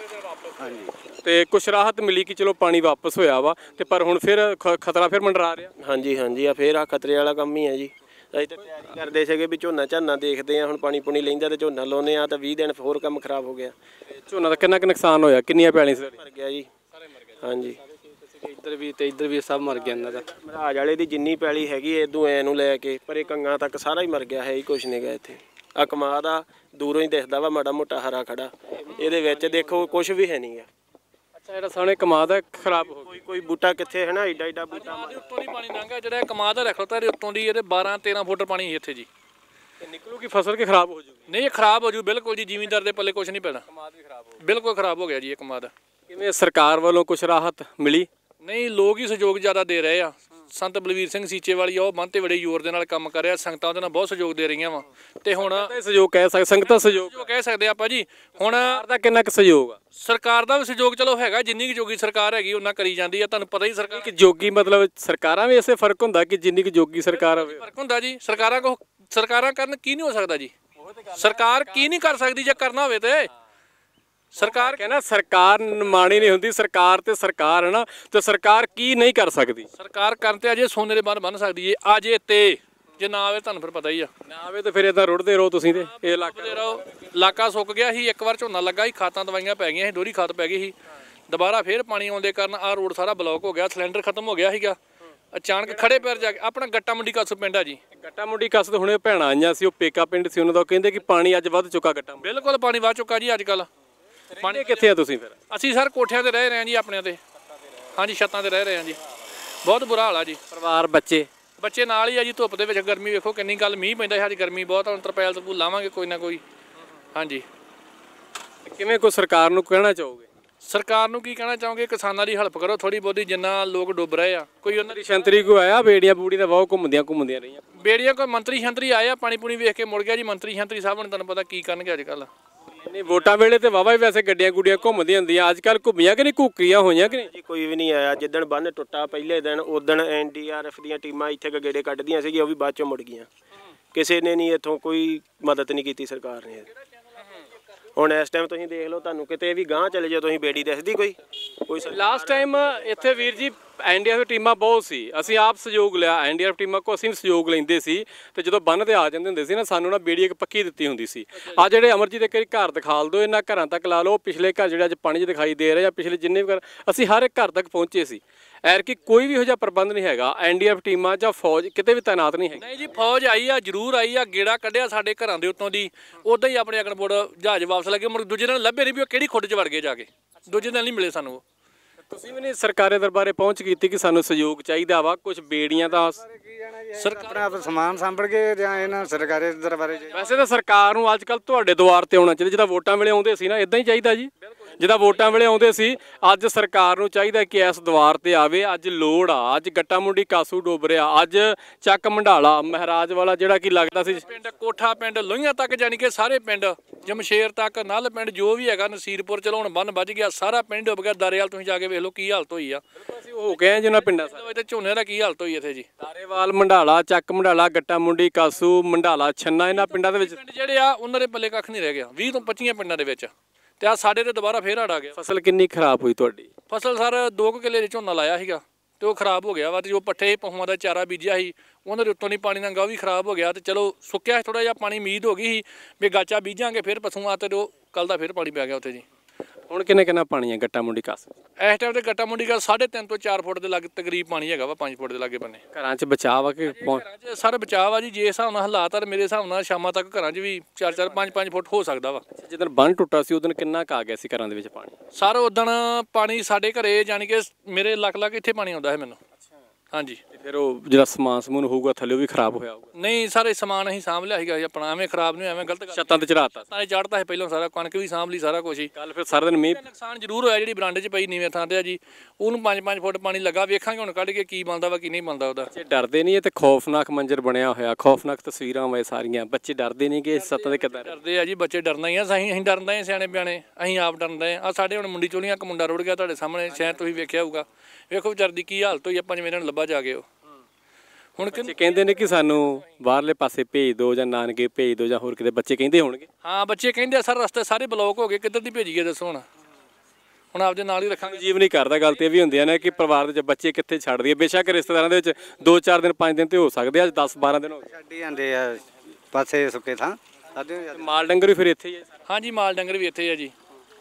ਹਾਂਜੀ। ਤੇ ਕੁਛ ਰਾਹਤ ਮਿਲੀ ਕਿ ਚਲੋ ਪਾਣੀ ਵਾਪਸ ਹੋਇਆ ਵਾ ਤੇ ਪਰ ਹੁਣ ਫਿਰ ਖ- ਖਤਰਾ ਫਿਰ ਮੰਡਰਾ ਰਿਹਾ? ਹਾਂਜੀ ਹਾਂਜੀ ਆ ਫੇਰ ਆ ਖਤਰੇ ਵਾਲਾ ਕੰਮ ਹੀ ਹੈ ਜੀ। ਅਸੀਂ ਤਾਂ ਤਿਆਰੀ ਕਰਦੇ ਸੀਗੇ ਵੀ ਝੋਨਾ ਝਾਨਾ ਦੇਖਦੇ ਆ ਹੁਣ ਪਾਣੀ ਪੁਣੀ ਲੈਂਦਾ ਤੇ ਝੋਨਾ ਲਾਉਨੇ ਆ ਤਾਂ 20 ਦਿਨ ਹੋਰ ਕੰਮ ਖਰਾਬ ਹੋ ਗਿਆ। ਝੋਨਾ ਦਾ ਕਿੰਨਾ ਕੁ ਨੁਕਸਾਨ ਹੋਇਆ? ਕਿੰਨੀਆਂ ਪੈਲੀਆਂ ਸੀ ਮਰ ਗਿਆ ਜੀ। ਹਾਂਜੀ। ਇੱਧਰ ਵੀ ਤੇ ਇੱਧਰ ਵੀ ਸਭ ਮਰ ਗਿਆ ਇਹਨਾਂ ਦਾ। ਮਹਾਰਾਜ ਵਾਲੇ ਦੀ ਜਿੰਨੀ ਪੈਲੀ ਹੈਗੀ ਇਦੋਂ ਐ ਨੂੰ ਲੈ ਕੇ ਪਰੇ ਕੰਗਾ ਤੱਕ ਸਾਰਾ ਹੀ ਮਰ ਗਿਆ ਹੈ ਹੀ ਕੁਛ ਨਹੀਂ ਗਾ ਇੱਥੇ। ਆ ਕਮਾਦ ਆ ਦੂਰੋਂ ਹੀ ਦਿਖਦਾ ਵਾ ਮਾੜਾ ਮੋਟਾ ਹਰਾ ਖੜਾ। ਇਹਦੇ ਵਿੱਚ ਦੇਖੋ ਕੁਛ ਵੀ ਹੈ ਨਹੀਂਗਾ ਅੱਛਾ ਜਿਹੜਾ ਸਾਹਮਣੇ ਕਮਾਦ ਹੈ ਖਰਾਬ ਹੋ ਕੋਈ ਕੋਈ ਬੂਟਾ ਕਿੱਥੇ ਹੈ ਨਾ ਏਡਾ ਏਡਾ ਬੂਟਾ ਦੇ ਉੱਤੋਂ ਦੀ ਪਾਣੀ ਲੰਘਿਆ ਜਿਹੜਾ ਕਮਾਦ ਦਾ ਰਖਲਤਾ ਇਹਦੇ ਉੱਤੋਂ ਦੀ ਇਹਦੇ 12 13 ਫੁੱਟ ਪਾਣੀ ਇੱਥੇ ਜੀ। ਗਿਆ ਨਿਕਲੂਗੀ ਫਸਲ ਕਿ ਖਰਾਬ ਹੋ ਜੂਗੀ? ਨਹੀਂ ਇਹ ਖਰਾਬ ਹੋ ਜੂ ਬਿਲਕੁਲ ਜੀ ਜ਼ਿਮੀਂਦਾਰ ਦੇ ਪੱਲੇ ਕੁਝ ਨਹੀਂ ਪੈਣਾ। ਕਮਾਦ ਵੀ ਖਰਾਬ ਹੋ ਬਿਲਕੁਲ ਖਰਾਬ ਹੋ ਗਿਆ ਜੀ ਇਹ ਕਮਾਦ। ਕਿਵੇਂ ਸਰਕਾਰ ਵੱਲੋਂ ਕੁਝ ਰਾਹਤ ਮਿਲੀ? ਨਹੀਂ ਲੋਕ ਹੀ ਸਹਿਯੋਗ ਜ਼ਿਆਦਾ ਦੇ ਰਹੇ ਆ। ਸੰਤ ਬਲਵੀਰ ਸਿੰਘ ਸੀਚੇ ਵਾਲੀ ਆ ਉਹ ਬੰਨ ਤੇ ਬੜੇ ਜ਼ੋਰ ਦੇ ਨਾਲ ਕੰਮ ਕਰ ਰਿਹਾ। ਸੰਗਤਾਂ ਉਹਦੇ ਨਾਲ ਬਹੁਤ ਸਹਿਯੋਗ ਦੇ ਰਹੀਆਂ ਵਾ। ਤੇ ਹੁਣ ਸਹਿਯੋਗ ਕਹਿ ਸਕਦੇ ਸੰਗਤਾਂ ਸਹਿਯੋਗ। ਕਹਿ ਸਕਦੇ ਆਪਾਂ ਜੀ। ਹੁਣ ਸਰਕਾਰ ਦਾ ਕਿੰਨਾ ਕੁ ਸਹਿਯੋਗ ਆ? ਸਰਕਾਰ ਦਾ ਵੀ ਸਹਿਯੋਗ ਚਲੋ ਹੈਗਾ ਜਿੰਨੀ ਕੁ ਜੋਗੀ ਸਰਕਾਰ ਹੈਗੀ ਉਹਨਾਂ ਕਰੀ ਜਾਂਦੀ ਆ ਤੁਹਾਨੂੰ ਪਤਾ ਹੀ ਸਰਕਾਰ ਕਿ ਜੋਗੀ ਮਤਲਬ ਸਰਕਾਰਾਂ ਵੀ ਐਸੇ ਫ਼ਰਕ ਹੁੰਦਾ ਕਿ ਜਿੰਨੀ ਕੁ ਜੋਗੀ ਸਰਕਾਰ ਹੋਵੇ। ਫ਼ਰਕ ਹੁੰਦਾ ਜੀ ਸਰਕਾਰਾਂ ਕੋ ਸਰਕਾਰਾਂ ਕਰਨ ਕੀ ਨਹੀਂ ਹੋ ਸਕਦਾ ਜੀ? ਸਰਕਾਰ ਕੀ ਨਹੀਂ ਕਰ ਸਕਦੀ ਜੇ ਕਰਨਾ ਹੋਵੇ ਤੇ? ਸਰਕਾਰ ਕਹਿੰਦਾ ਸਰਕਾਰ ਮਾਣੀ ਨਹੀਂ ਹੁੰਦੀ ਸਰਕਾਰ ਤੇ ਸਰਕਾਰ ਹੈ ਨਾ ਤੇ ਸਰਕਾਰ ਕੀ ਨਹੀਂ ਕਰ ਸਕਦੀ? ਸਰਕਾਰ ਕਰਨ ਤੇ ਅਜੇ ਸੋਨੇ ਦੇ ਬਾਹਰ ਬੰਨ ਸਕਦੀ ਏ ਅਜੇ ਤੇ ਜੇ ਨਾ ਆਵੇ ਤੁਹਾਨੂੰ ਫਿਰ ਪਤਾ ਹੀ ਆ। ਨਾ ਆਵੇ ਤੇ ਫਿਰ ਇਦਾਂ ਰੁੜਦੇ ਰਹੋ ਤੁਸੀਂ ਤੇ ਇਹ ਇਲਾਕਾ। ਰਹੋ ਇਲਾਕਾ ਸੁੱਕ ਗਿਆ ਸੀ ਇੱਕ ਵਾਰ ਝੋਨਾ ਲੱਗਾ ਸੀ ਖਾਤਾਂ ਦਵਾਈਆਂ ਪੈ ਗਈਆਂ ਸੀ ਦੋਹਰੀ ਖਾਤ ਪੈ ਗਈ ਸੀ। ਦੁਬਾਰਾ ਫੇਰ ਪਾਣੀ ਆਉਂਦੇ ਕਾਰਨ ਆਹ ਰੋਡ ਸਾਰਾ ਬਲੌਕ ਹੋ ਗਿਆ ਸਿਲੰਡਰ ਖਤਮ ਹੋ ਗਿਆ ਸੀਗਾ। ਅਚਾਨਕ ਖੜੇ ਪੈਰ ਜਾ ਕੇ ਆਪਣਾ ਗੱਟਾ ਮੰਡੀ ਕਾਸੂ ਪਿੰਡ ਆ ਜੀ। ਗੱਟਾ ਮੁੰਡੀ ਕੱਸ ਤੋਂ ਹੁਣੇ ਭੈਣਾਂ ਆਈਆਂ ਸੀ ਉਹ ਪੇਕਾ ਪਿੰਡ ਸੀ ਉਹਨਾਂ ਦਾ ਕਹਿੰਦੇ ਕਿ ਪਾਣੀ ਅੱਜ ਵੱਧ ਚੁੱਕਾ ਗੱਟਾ ਬਿਲਕੁਲ ਪਾਣੀ ਵਾਹ ਚੁੱਕਾ ਜੀ ਅੱਜ ਕੱਲ ਪਾਣੀ ਕਿੱਥੇ ਆ ਤੁਸੀਂ ਫਿਰ? ਅਸੀਂ ਸਰ ਕੋਠਿਆਂ ਤੇ ਰਹਿ ਰਹੇ ਹਾਂ ਜੀ ਆਪਣਿਆਂ ਤੇ ਹਾਂਜੀ ਛੱਤਾਂ ਤੇ ਰਹਿ ਰਹੇ ਹਾਂ ਜੀ। ਬਹੁਤ ਬੁਰਾ ਹਾਲ ਆ ਜੀ। ਪਰਿਵਾਰ ਬੱਚੇ? ਬੱਚੇ ਨਾਲ ਹੀ ਆ ਜੀ ਧੁੱਪ ਦੇ ਵਿੱਚ ਗਰਮੀ ਵੇਖੋ ਕਿੰਨੀ ਕੱਲ ਮੀਂਹ ਪੈਂਦਾ ਅੱਜ ਗਰਮੀ ਬਹੁਤ ਹੁਣ ਤਰਪੈਲ ਤੋਂ ਲਾਵਾਂਗੇ ਕੋਈ ਨਾ ਕੋਈ। ਹਾਂਜੀ। ਕਿਵੇਂ ਕੋਈ ਸਰਕਾਰ ਨੂੰ ਕਹਿਣਾ ਚਾਹੋਗੇ? ਸਰਕਾਰ ਨੂੰ ਕੀ ਕਹਿਣਾ ਚਾਹੋਗੇ? ਕਿਸਾਨਾਂ ਦੀ ਹੈਲਪ ਕਰੋ ਥੋੜੀ ਬਹੁਤੀ ਜਿੰਨਾ ਲੋਕ ਡੁੱਬ ਰਹੇ ਆ। ਕੋਈ ਉਹਨਾਂ ਦੀ ਸ਼ੰਤਰੀ ਕੋ ਆਇਆ? ਬੇੜੀਆਂ ਬੂੜੀ ਦਾ ਬਹੁਤ ਘੁੰਮਦੀਆਂ ਘੁੰਮਦੀਆਂ ਰਹੀਆਂ। ਬੇੜੀਆਂ ਕੋਈ ਮੰਤਰੀ ਸ਼ੰਤਰੀ ਆਏ ਆ ਪਾਣੀ ਪੂਣੀ ਵੇਖ ਕੇ ਮੁੜ ਗਿਆ ਜੀ। ਮੰਤਰੀ ਸ਼ੰਤਰੀ ਸਾਹਿਬ ਨੇ ਤੁਹਾਨੂੰ ਪਤਾ ਕੀ ਕਰਨਗੇ ਅੱਜ ਕੱਲ ਨਹੀਂ ਵੋਟਾਂ ਵੇਲੇ ਤੇ ਵਾਵਾ ਹੀ ਵੈਸੇ ਗੱਡੀਆਂ ਗੁੱਡੀਆਂ ਘੁੰਮਦੀਆਂ ਹੁੰਦੀਆਂ। ਅੱਜ ਕੱਲ ਘੁੰਮੀਆਂ ਕਿ ਨਹੀਂ ਘੁੱਕੀਆਂ ਹੋਈਆਂ ਕਿ ਨਹੀਂ? ਜੀ ਕੋਈ ਵੀ ਨਹੀਂ ਆਇਆ। ਜਿੱਦਣ ਬੰਨ ਟੁੱਟਾ ਪਹਿਲੇ ਦਿਨ ਉਦਣ ਐਨਡੀਆਰਐਫ ਦੀਆਂ ਟੀਮਾਂ ਇੱਥੇ ਗਗੇੜੇ ਕੱਢਦੀਆਂ ਸੀਗੀਆਂ ਉਹ ਵੀ ਬਾਅਦ ਚੋਂ ਮੁੜ ਗਈਆਂ। ਕਿਸੇ ਨੇ ਨਹੀਂ ਇੱਥੋਂ ਕੋਈ ਮਦਦ ਨਹੀਂ ਕੀਤੀ ਸਰਕਾਰ ਨੇ। ਹੁਣ ਇਸ ਟਾਈਮ ਤੁਸੀਂ ਦੇਖ ਲਓ, ਤੁਹਾਨੂੰ ਕਿਤੇ ਵੀ ਗਾਂਹ ਚਲੇ ਜਾਓ, ਤੁਸੀਂ ਬੇੜੀ ਦਿਸਦੀ ਕੋਈ? ਕੋਈ ਲਾਸਟ ਟਾਈਮ ਇੱਥੇ ਵੀਰ ਜੀ ਐਨਡੀਆਰ ਦੀ ਟੀਮਾਂ ਬਹੁਤ ਸੀ। ਅਸੀਂ ਆਪ ਸਹਿਯੋਗ ਲਿਆ ਐਨਡੀਆਰ ਟੀਮਾਂ ਕੋ ਅਸੀਂ ਵੀ ਸਹਿਯੋਗ ਲੈਂਦੇ ਸੀ। ਤੇ ਜਦੋਂ ਬੰਨ ਤੇ ਆ ਜਾਂਦੇ ਹੁੰਦੇ ਸੀ ਨਾ, ਸਾਨੂੰ ਨਾ ਬੇੜੀ ਇੱਕ ਪੱਕੀ ਦਿੱਤੀ ਹੁੰਦੀ ਸੀ। ਆ ਜਿਹੜੇ ਅਮਰਜੀਤ ਦੇ ਕਈ ਘਰ ਦਿਖਾਲ ਦੋ ਇਹਨਾਂ ਘਰਾਂ ਤੱਕ ਲਾ ਲਓ, ਪਿਛਲੇ ਘਰ ਜਿਹੜੇ ਅੱਜ ਪਾਣੀ 'ਚ ਦਿਖਾਈ ਦੇ ਰਹੇ ਆ, ਪਿਛਲੇ ਜਿੰਨੇ ਵੀ ਘਰ ਅਸੀਂ ਹਰ ਇੱਕ ਘਰ ਤੱਕ ਪਹੁੰਚੇ ਸੀ। ਐਰ ਕਿ ਕੋਈ ਵੀ ਇਹੋ ਜਿਹਾ ਪ੍ਰਬੰਧ ਨਹੀਂ ਹੈਗਾ ਐਨਡੀਆਰ ਟੀਮਾਂ ਜਾਂ ਫੌਜ ਕਿਤੇ ਵੀ ਤਾਇਨਾਤ ਨਹੀਂ ਹੈਗੀ। ਨਹੀਂ ਜੀ ਫੌਜ ਆਈ ਆ ਜ਼ਰੂਰ ਆਈ ਆ ਗੇੜਾ ਕੱਢਿਆ ਸਾਡੇ ਘਰਾਂ ਦੇ ਉੱਤੋਂ ਦੀ। ਉਦਾਂ ਹੀ ਆਪਣੇ ਅਗਨਪੁਰ ਜਹਾਜ਼ ਵਾਪਸ ਲੱਗੇ ਮੁੜ ਦੂਜੇ ਦਿਨ ਲੱਭੇ ਨਹੀਂ ਵੀ ਉਹ ਕਿਹੜੀ ਖੁੱਡ 'ਚ ਵੜ ਗਏ ਜਾ ਕੇ। ਦੂਜੇ ਦਿਨ ਨਹੀਂ ਮਿਲੇ ਸਾਨੂੰ ਉਹ। ਤੁਸੀਂ ਵੀ ਨਹੀਂ ਸਰਕਾਰੀ ਦਰਬਾਰੇ ਪਹੁੰਚ ਕੀਤੀ ਕਿ ਸਾਨੂੰ ਸਹਿਯੋਗ ਚਾਹੀਦਾ ਵਾ? ਕੁਝ ਬੇੜੀਆਂ ਦਾ ਸਰਕਾਰ ਆਪਣਾ ਆਪ ਸਮਾਨ ਸੰਭਲ ਕੇ ਜਾਂ ਇਹਨਾਂ ਸਰਕਾਰੀ ਦਰਬਾਰੇ ਵੈਸੇ ਤਾਂ ਸਰਕਾਰ ਨੂੰ ਅੱਜ ਕੱਲ ਤੁਹਾਡੇ ਦੁਆਰ ਤੇ ਆਉਣਾ ਚਾਹੀਦਾ ਜਿੱਦਾਂ ਵੋਟਾਂ ਵੇਲੇ ਆਉਂਦੇ ਸੀ ਨਾ ਇਦਾਂ ਹੀ ਚਾਹੀਦਾ ਜੀ। ਜਿੱਦਾਂ ਵੋਟਾਂ ਵੇਲੇ ਆਉਂਦੇ ਸੀ ਅੱਜ ਸਰਕਾਰ ਨੂੰ ਚਾਹੀਦਾ ਕਿ ਇਸ ਦੁਆਰ ਤੇ ਆਵੇ ਅੱਜ ਲੋੜ ਆ ਅੱਜ ਗੱਟਾ ਮੁੰਡੀ ਕਾਸੂ ਡੁੱਬ ਰਿਹਾ ਅੱਜ ਚੱਕ ਮੰਡਾਲਾ ਮਹਾਰਾਜ ਵਾਲਾ ਜਿਹੜਾ ਕਿ ਲੱਗਦਾ ਸੀ। ਪਿੰਡ ਕੋਠਾ ਪਿੰਡ ਲੋਹੀਆਂ ਤੱਕ ਜਾਣੀ ਕਿ ਸਾਰੇ ਪਿੰਡ ਜਮਸ਼ੇਰ ਤੱਕ ਨਲ ਪਿੰਡ ਜੋ ਵੀ ਹੈਗਾ ਨਸੀਰਪੁਰ ਚਲਾਉਣ ਬੰਨ ਵੱਜ ਗਿਆ ਸਾਰਾ ਪਿੰਡ ਡੁੱਬ ਗਿਆ। ਦਰਿਆਲ ਤੁਸੀਂ ਜਾ ਕੇ ਵੇਖ ਲਓ ਕੀ ਹਾਲਤ ਹੋਈ ਆ। ਅਸੀਂ ਹੋ ਗਏ ਜਿਹਨਾਂ ਪਿੰਡਾਂ ਸਾਰੇ ਇੱਥੇ ਝੋਨੇ ਦਾ ਕੀ ਹਾਲਤ ਹੋਈ ਇੱਥੇ ਜੀ? ਤਾਰੇਵਾਲ ਮੰਡਾਲਾ ਚੱਕ ਮੰਡਾਲਾ ਗੱਟਾ ਮੁੰਡੀ ਕਾਸੂ ਮੰਡਾਲਾ ਛੰਨਾ ਇਹਨਾਂ ਪਿੰਡਾਂ ਦੇ ਵਿੱਚ। ਜਿਹੜੇ ਆ ਉਹਨਾਂ ਦੇ ਪੱਲੇ ਕੱਖ ਨਹੀਂ ਰਹਿ ਗਿਆ 20 ਤੋਂ 25 ਪਿੰਡਾਂ ਦੇ ਵਿੱਚ। ਤੇ ਆ ਸਾਡੇ ਤੇ ਦੁਬਾਰਾ ਫੇਰ ਹੜ ਆ ਗਿਆ। ਫਸਲ ਕਿੰਨੀ ਖਰਾਬ ਹੋਈ ਤੁਹਾਡੀ? ਫਸਲ ਸਰ 2 ਕਿੱਲੇ ਦੇ ਝੋਨਾ ਲਾਇਆ ਸੀਗਾ ਤੇ ਉਹ ਖਰਾਬ ਹੋ ਗਿਆ ਵਾ ਤੇ ਜੋ ਪੱਠੇ ਪਹੂਆਂ ਦਾ ਚਾਰਾ ਬੀਜਿਆ ਸੀ ਉਹਨਾਂ ਦੇ ਉੱਤੋਂ ਨਹੀਂ ਪਾਣੀ ਲੰਗਾ ਉਹ ਵੀ ਖਰਾਬ ਹੋ ਗਿਆ ਤੇ ਚਲੋ ਸੁੱਕਿਆ ਥੋੜਾ ਜਿਹਾ ਪਾਣੀ ਉਮੀਦ ਹੋ ਗਈ ਸੀ ਵੀ ਗਾਚਾ ਬੀਜਾਂਗੇ ਫਿਰ ਪਸ਼ੂਆਂ ਤੇ ਉਹ ਕੱਲ ਦਾ ਫਿਰ ਪਾਣੀ ਪੈ ਗਿਆ ਉੱਥੇ ਜੀ। ਹੁਣ ਕਿੰਨੇ ਕਿੰਨਾ ਪਾਣੀ ਹੈ ਗੱਟਾ ਮੁੰਡੀ ਕਾਸੂ ਇਸ ਟਾਈਮ ਤੇ ਗੱਟਾ ਮੁੰਡੀ ਦਾ 3.5 ਤੋਂ 4 ਫੁੱਟ ਦੇ ਲੱਗ ਤਕਰੀਬ ਪਾਣੀ ਹੈਗਾ ਵਾ 5 ਫੁੱਟ ਦੇ ਲਾਗੇ ਬੰਨੇ। ਘਰਾਂ 'ਚ ਬਚਾਅ ਵਾ ਕਿ ਪਹੁੰਚ- ਘਰਾਂ 'ਚ ਸਰ ਬਚਾਅ ਆ ਜੀ ਜੇ ਹਿਸਾਬ ਨਾਲ ਹਾਲਾਤ ਆ ਤੇ ਮੇਰੇ ਹਿਸਾਬ ਨਾਲ ਸ਼ਾਮਾਂ ਤੱਕ ਘਰਾਂ 'ਚ ਵੀ 4-4 5-5 ਫੁੱਟ ਹੋ ਸਕਦਾ ਵਾ। ਜਦੋਂ ਬੰਨ ਟੁੱਟਾ ਸੀ ਉਦੋਂ ਕਿੰਨਾ ਕੁ ਆ ਗਿਆ ਸੀ ਘਰਾਂ ਦੇ ਵਿੱਚ ਪਾਣੀ? ਸਰ ਉਦਣ ਪਾਣੀ ਸਾਡੇ ਘਰੇ ਜਾਣੀ ਕਿ ਮੇਰੇ ਲੱਖ ਲੱਖ ਇੱਥੇ ਪਾਣੀ ਆਉਂਦਾ ਹੈ ਮੈਨੂੰ। ਹਾਂਜੀ। ਤੇ ਫਿਰ ਉਹ ਜਿਹੜਾ ਸਮਾਨ ਸਮੂਨ ਹੋਊਗਾ ਥੱਲੇ ਉਹ ਵੀ ਖਰਾਬ ਹੋਇਆ ਹੋਊਗਾ। ਨਹੀਂ ਸਾਰੇ ਸਮਾਨ ਅਸੀਂ ਸਾਂਭ ਲਿਆ ਸੀਗਾ ਜੀ ਆਪਣਾ ਐਵੇਂ ਖਰਾਬ ਨਹੀਂ ਐਵੇਂ ਗਲਤ ਗੱਲ ਛੱਤਾਂ ਤੇ ਚੜਾਤਾ ਸਾਰੇ ਚੜਦਾ ਹੈ ਪਹਿਲਾਂ ਸਾਰਾ ਕਣਕ ਵੀ ਸਾਂਭ ਲਈ ਸਾਰਾ ਕੁਝ ਹੀ। ਕੱਲ ਫਿਰ ਸਾਰਾ ਦਿਨ ਮੀਂਹ ਨੁਕਸਾਨ ਜ਼ਰੂਰ ਹੋਇਆ ਜਿਹੜੀ ਬਰਾਂਡੇ 'ਚ ਪਈ ਨੀਵੇਂ ਥਾਂ ਤੇ ਆ ਜੀ। ਉਹਨੂੰ 5-5 ਫੁੱਟ ਪਾਣੀ ਲੱਗਾ ਵੇਖਾਂਗੇ ਹੁਣ ਕੱਢ ਕੇ ਕੀ ਬਣਦਾ ਵਾ ਕੀ ਨਹੀਂ ਬਣਦਾ ਉਹਦਾ। ਬੱਚੇ ਡਰਦੇ ਨਹੀਂ ਇਹ ਤੇ ਖੌਫਨਾਕ ਮੰਜ਼ਰ ਬਣਿਆ ਹੋਇਆ ਖੌਫਨਾਕ ਤਸਵੀਰਾਂ ਵੇ ਸਾਰੀਆਂ। ਬੱਚੇ ਡਰਦੇ ਨਹੀਂ ਕਿ ਸੱਤਾਂ ਦੇ ਕਿੱਦਾਂ। ਡਰਦੇ ਆ ਜੀ ਬੱਚੇ ਡਰਨਾ ਹੀ ਆ ਅਸੀਂ ਅਸੀਂ ਡਰਦੇ ਆ ਸਿਆਣੇ ਬਿਆਣੇ ਅਸੀਂ ਆਪ ਡਰਦੇ ਆ। ਆ ਸਾਡੇ ਹੁਣ ਮੁੰਡੀ ਚੋਲੀਆਂ ਇੱਕ ਮੁੰਡਾ ਰੁੜ ਗਿਆ ਤੁਹਾਡੇ ਸਾਹਮਣੇ ਸ਼ਾਇਦ ਤੁਸੀਂ ਵੇਖਿਆ ਹੋਊਗਾ। ਵੇਖੋ ਵਿਚਾਰ ਦੀ ਕੀ ਹਾਲਤ ਹੋਈ ਆਪਾਂ ਜਿਵੇਂ ਇਹਨਾਂ ਨੂੰ ਲੱਭਾ ਜਾ ਕੇ ਉਹ। ਹੁਣ ਬੱਚੇ ਕਹਿੰਦੇ ਨੇ ਕਿ ਸਾਨੂੰ ਬਾਹਰਲੇ ਪਾਸੇ ਭੇਜ ਦਿਓ ਜਾਂ ਨਾਨਕੇ ਭੇਜ ਦਿਓ ਜਾਂ ਹੋਰ ਕਿਤੇ ਬੱਚੇ ਕਹਿੰਦੇ ਹੋਣਗੇ। ਹਾਂ ਬੱਚੇ ਕਹਿੰਦੇ ਆ ਸਰ ਰਸਤੇ ਸਾਰੇ ਬਲੌਕ ਹੋ ਗਏ ਕਿੱਧਰ ਦੀ ਭੇਜੀਏ ਦੱਸੋ ਹੁਣ। ਹੁਣ ਆਪਦੇ ਨਾਲ ਹੀ ਰੱਖਾਂਗੇ। ਜੀਵ ਨਹੀਂ ਕਰਦਾ ਗੱਲ ਤੇ ਇਹ ਵੀ ਹੁੰਦੀ ਆ ਨਾ ਕਿ ਪਰਿਵਾਰ ਦੇ ਵਿੱਚ ਬੱਚੇ ਕਿੱਥੇ ਛੱਡ ਦਈਏ ਬੇਸ਼ੱਕ ਰਿਸ਼ਤੇਦਾਰਾਂ ਦੇ ਵਿੱਚ 2-4 ਦਿਨ 5 ਦਿਨ ਤੇ ਹੋ ਸਕਦੇ ਆ ਅੱਜ 10-12 ਦਿਨ ਹੋ ਗਏ। ਛੱਡੀ ਜਾਂਦੇ ਆ ਪਾਸੇ ਸੁੱਕੇ ਥਾਂ। ਮਾਲ ਡੰਗਰ ਵੀ ਫਿਰ ਇੱਥੇ ਹੀ ਸਾਰਾ। ਹਾਂਜੀ ਮਾਲ ਡੰਗਰ ਵੀ ਇੱਥੇ ਆ ਜੀ।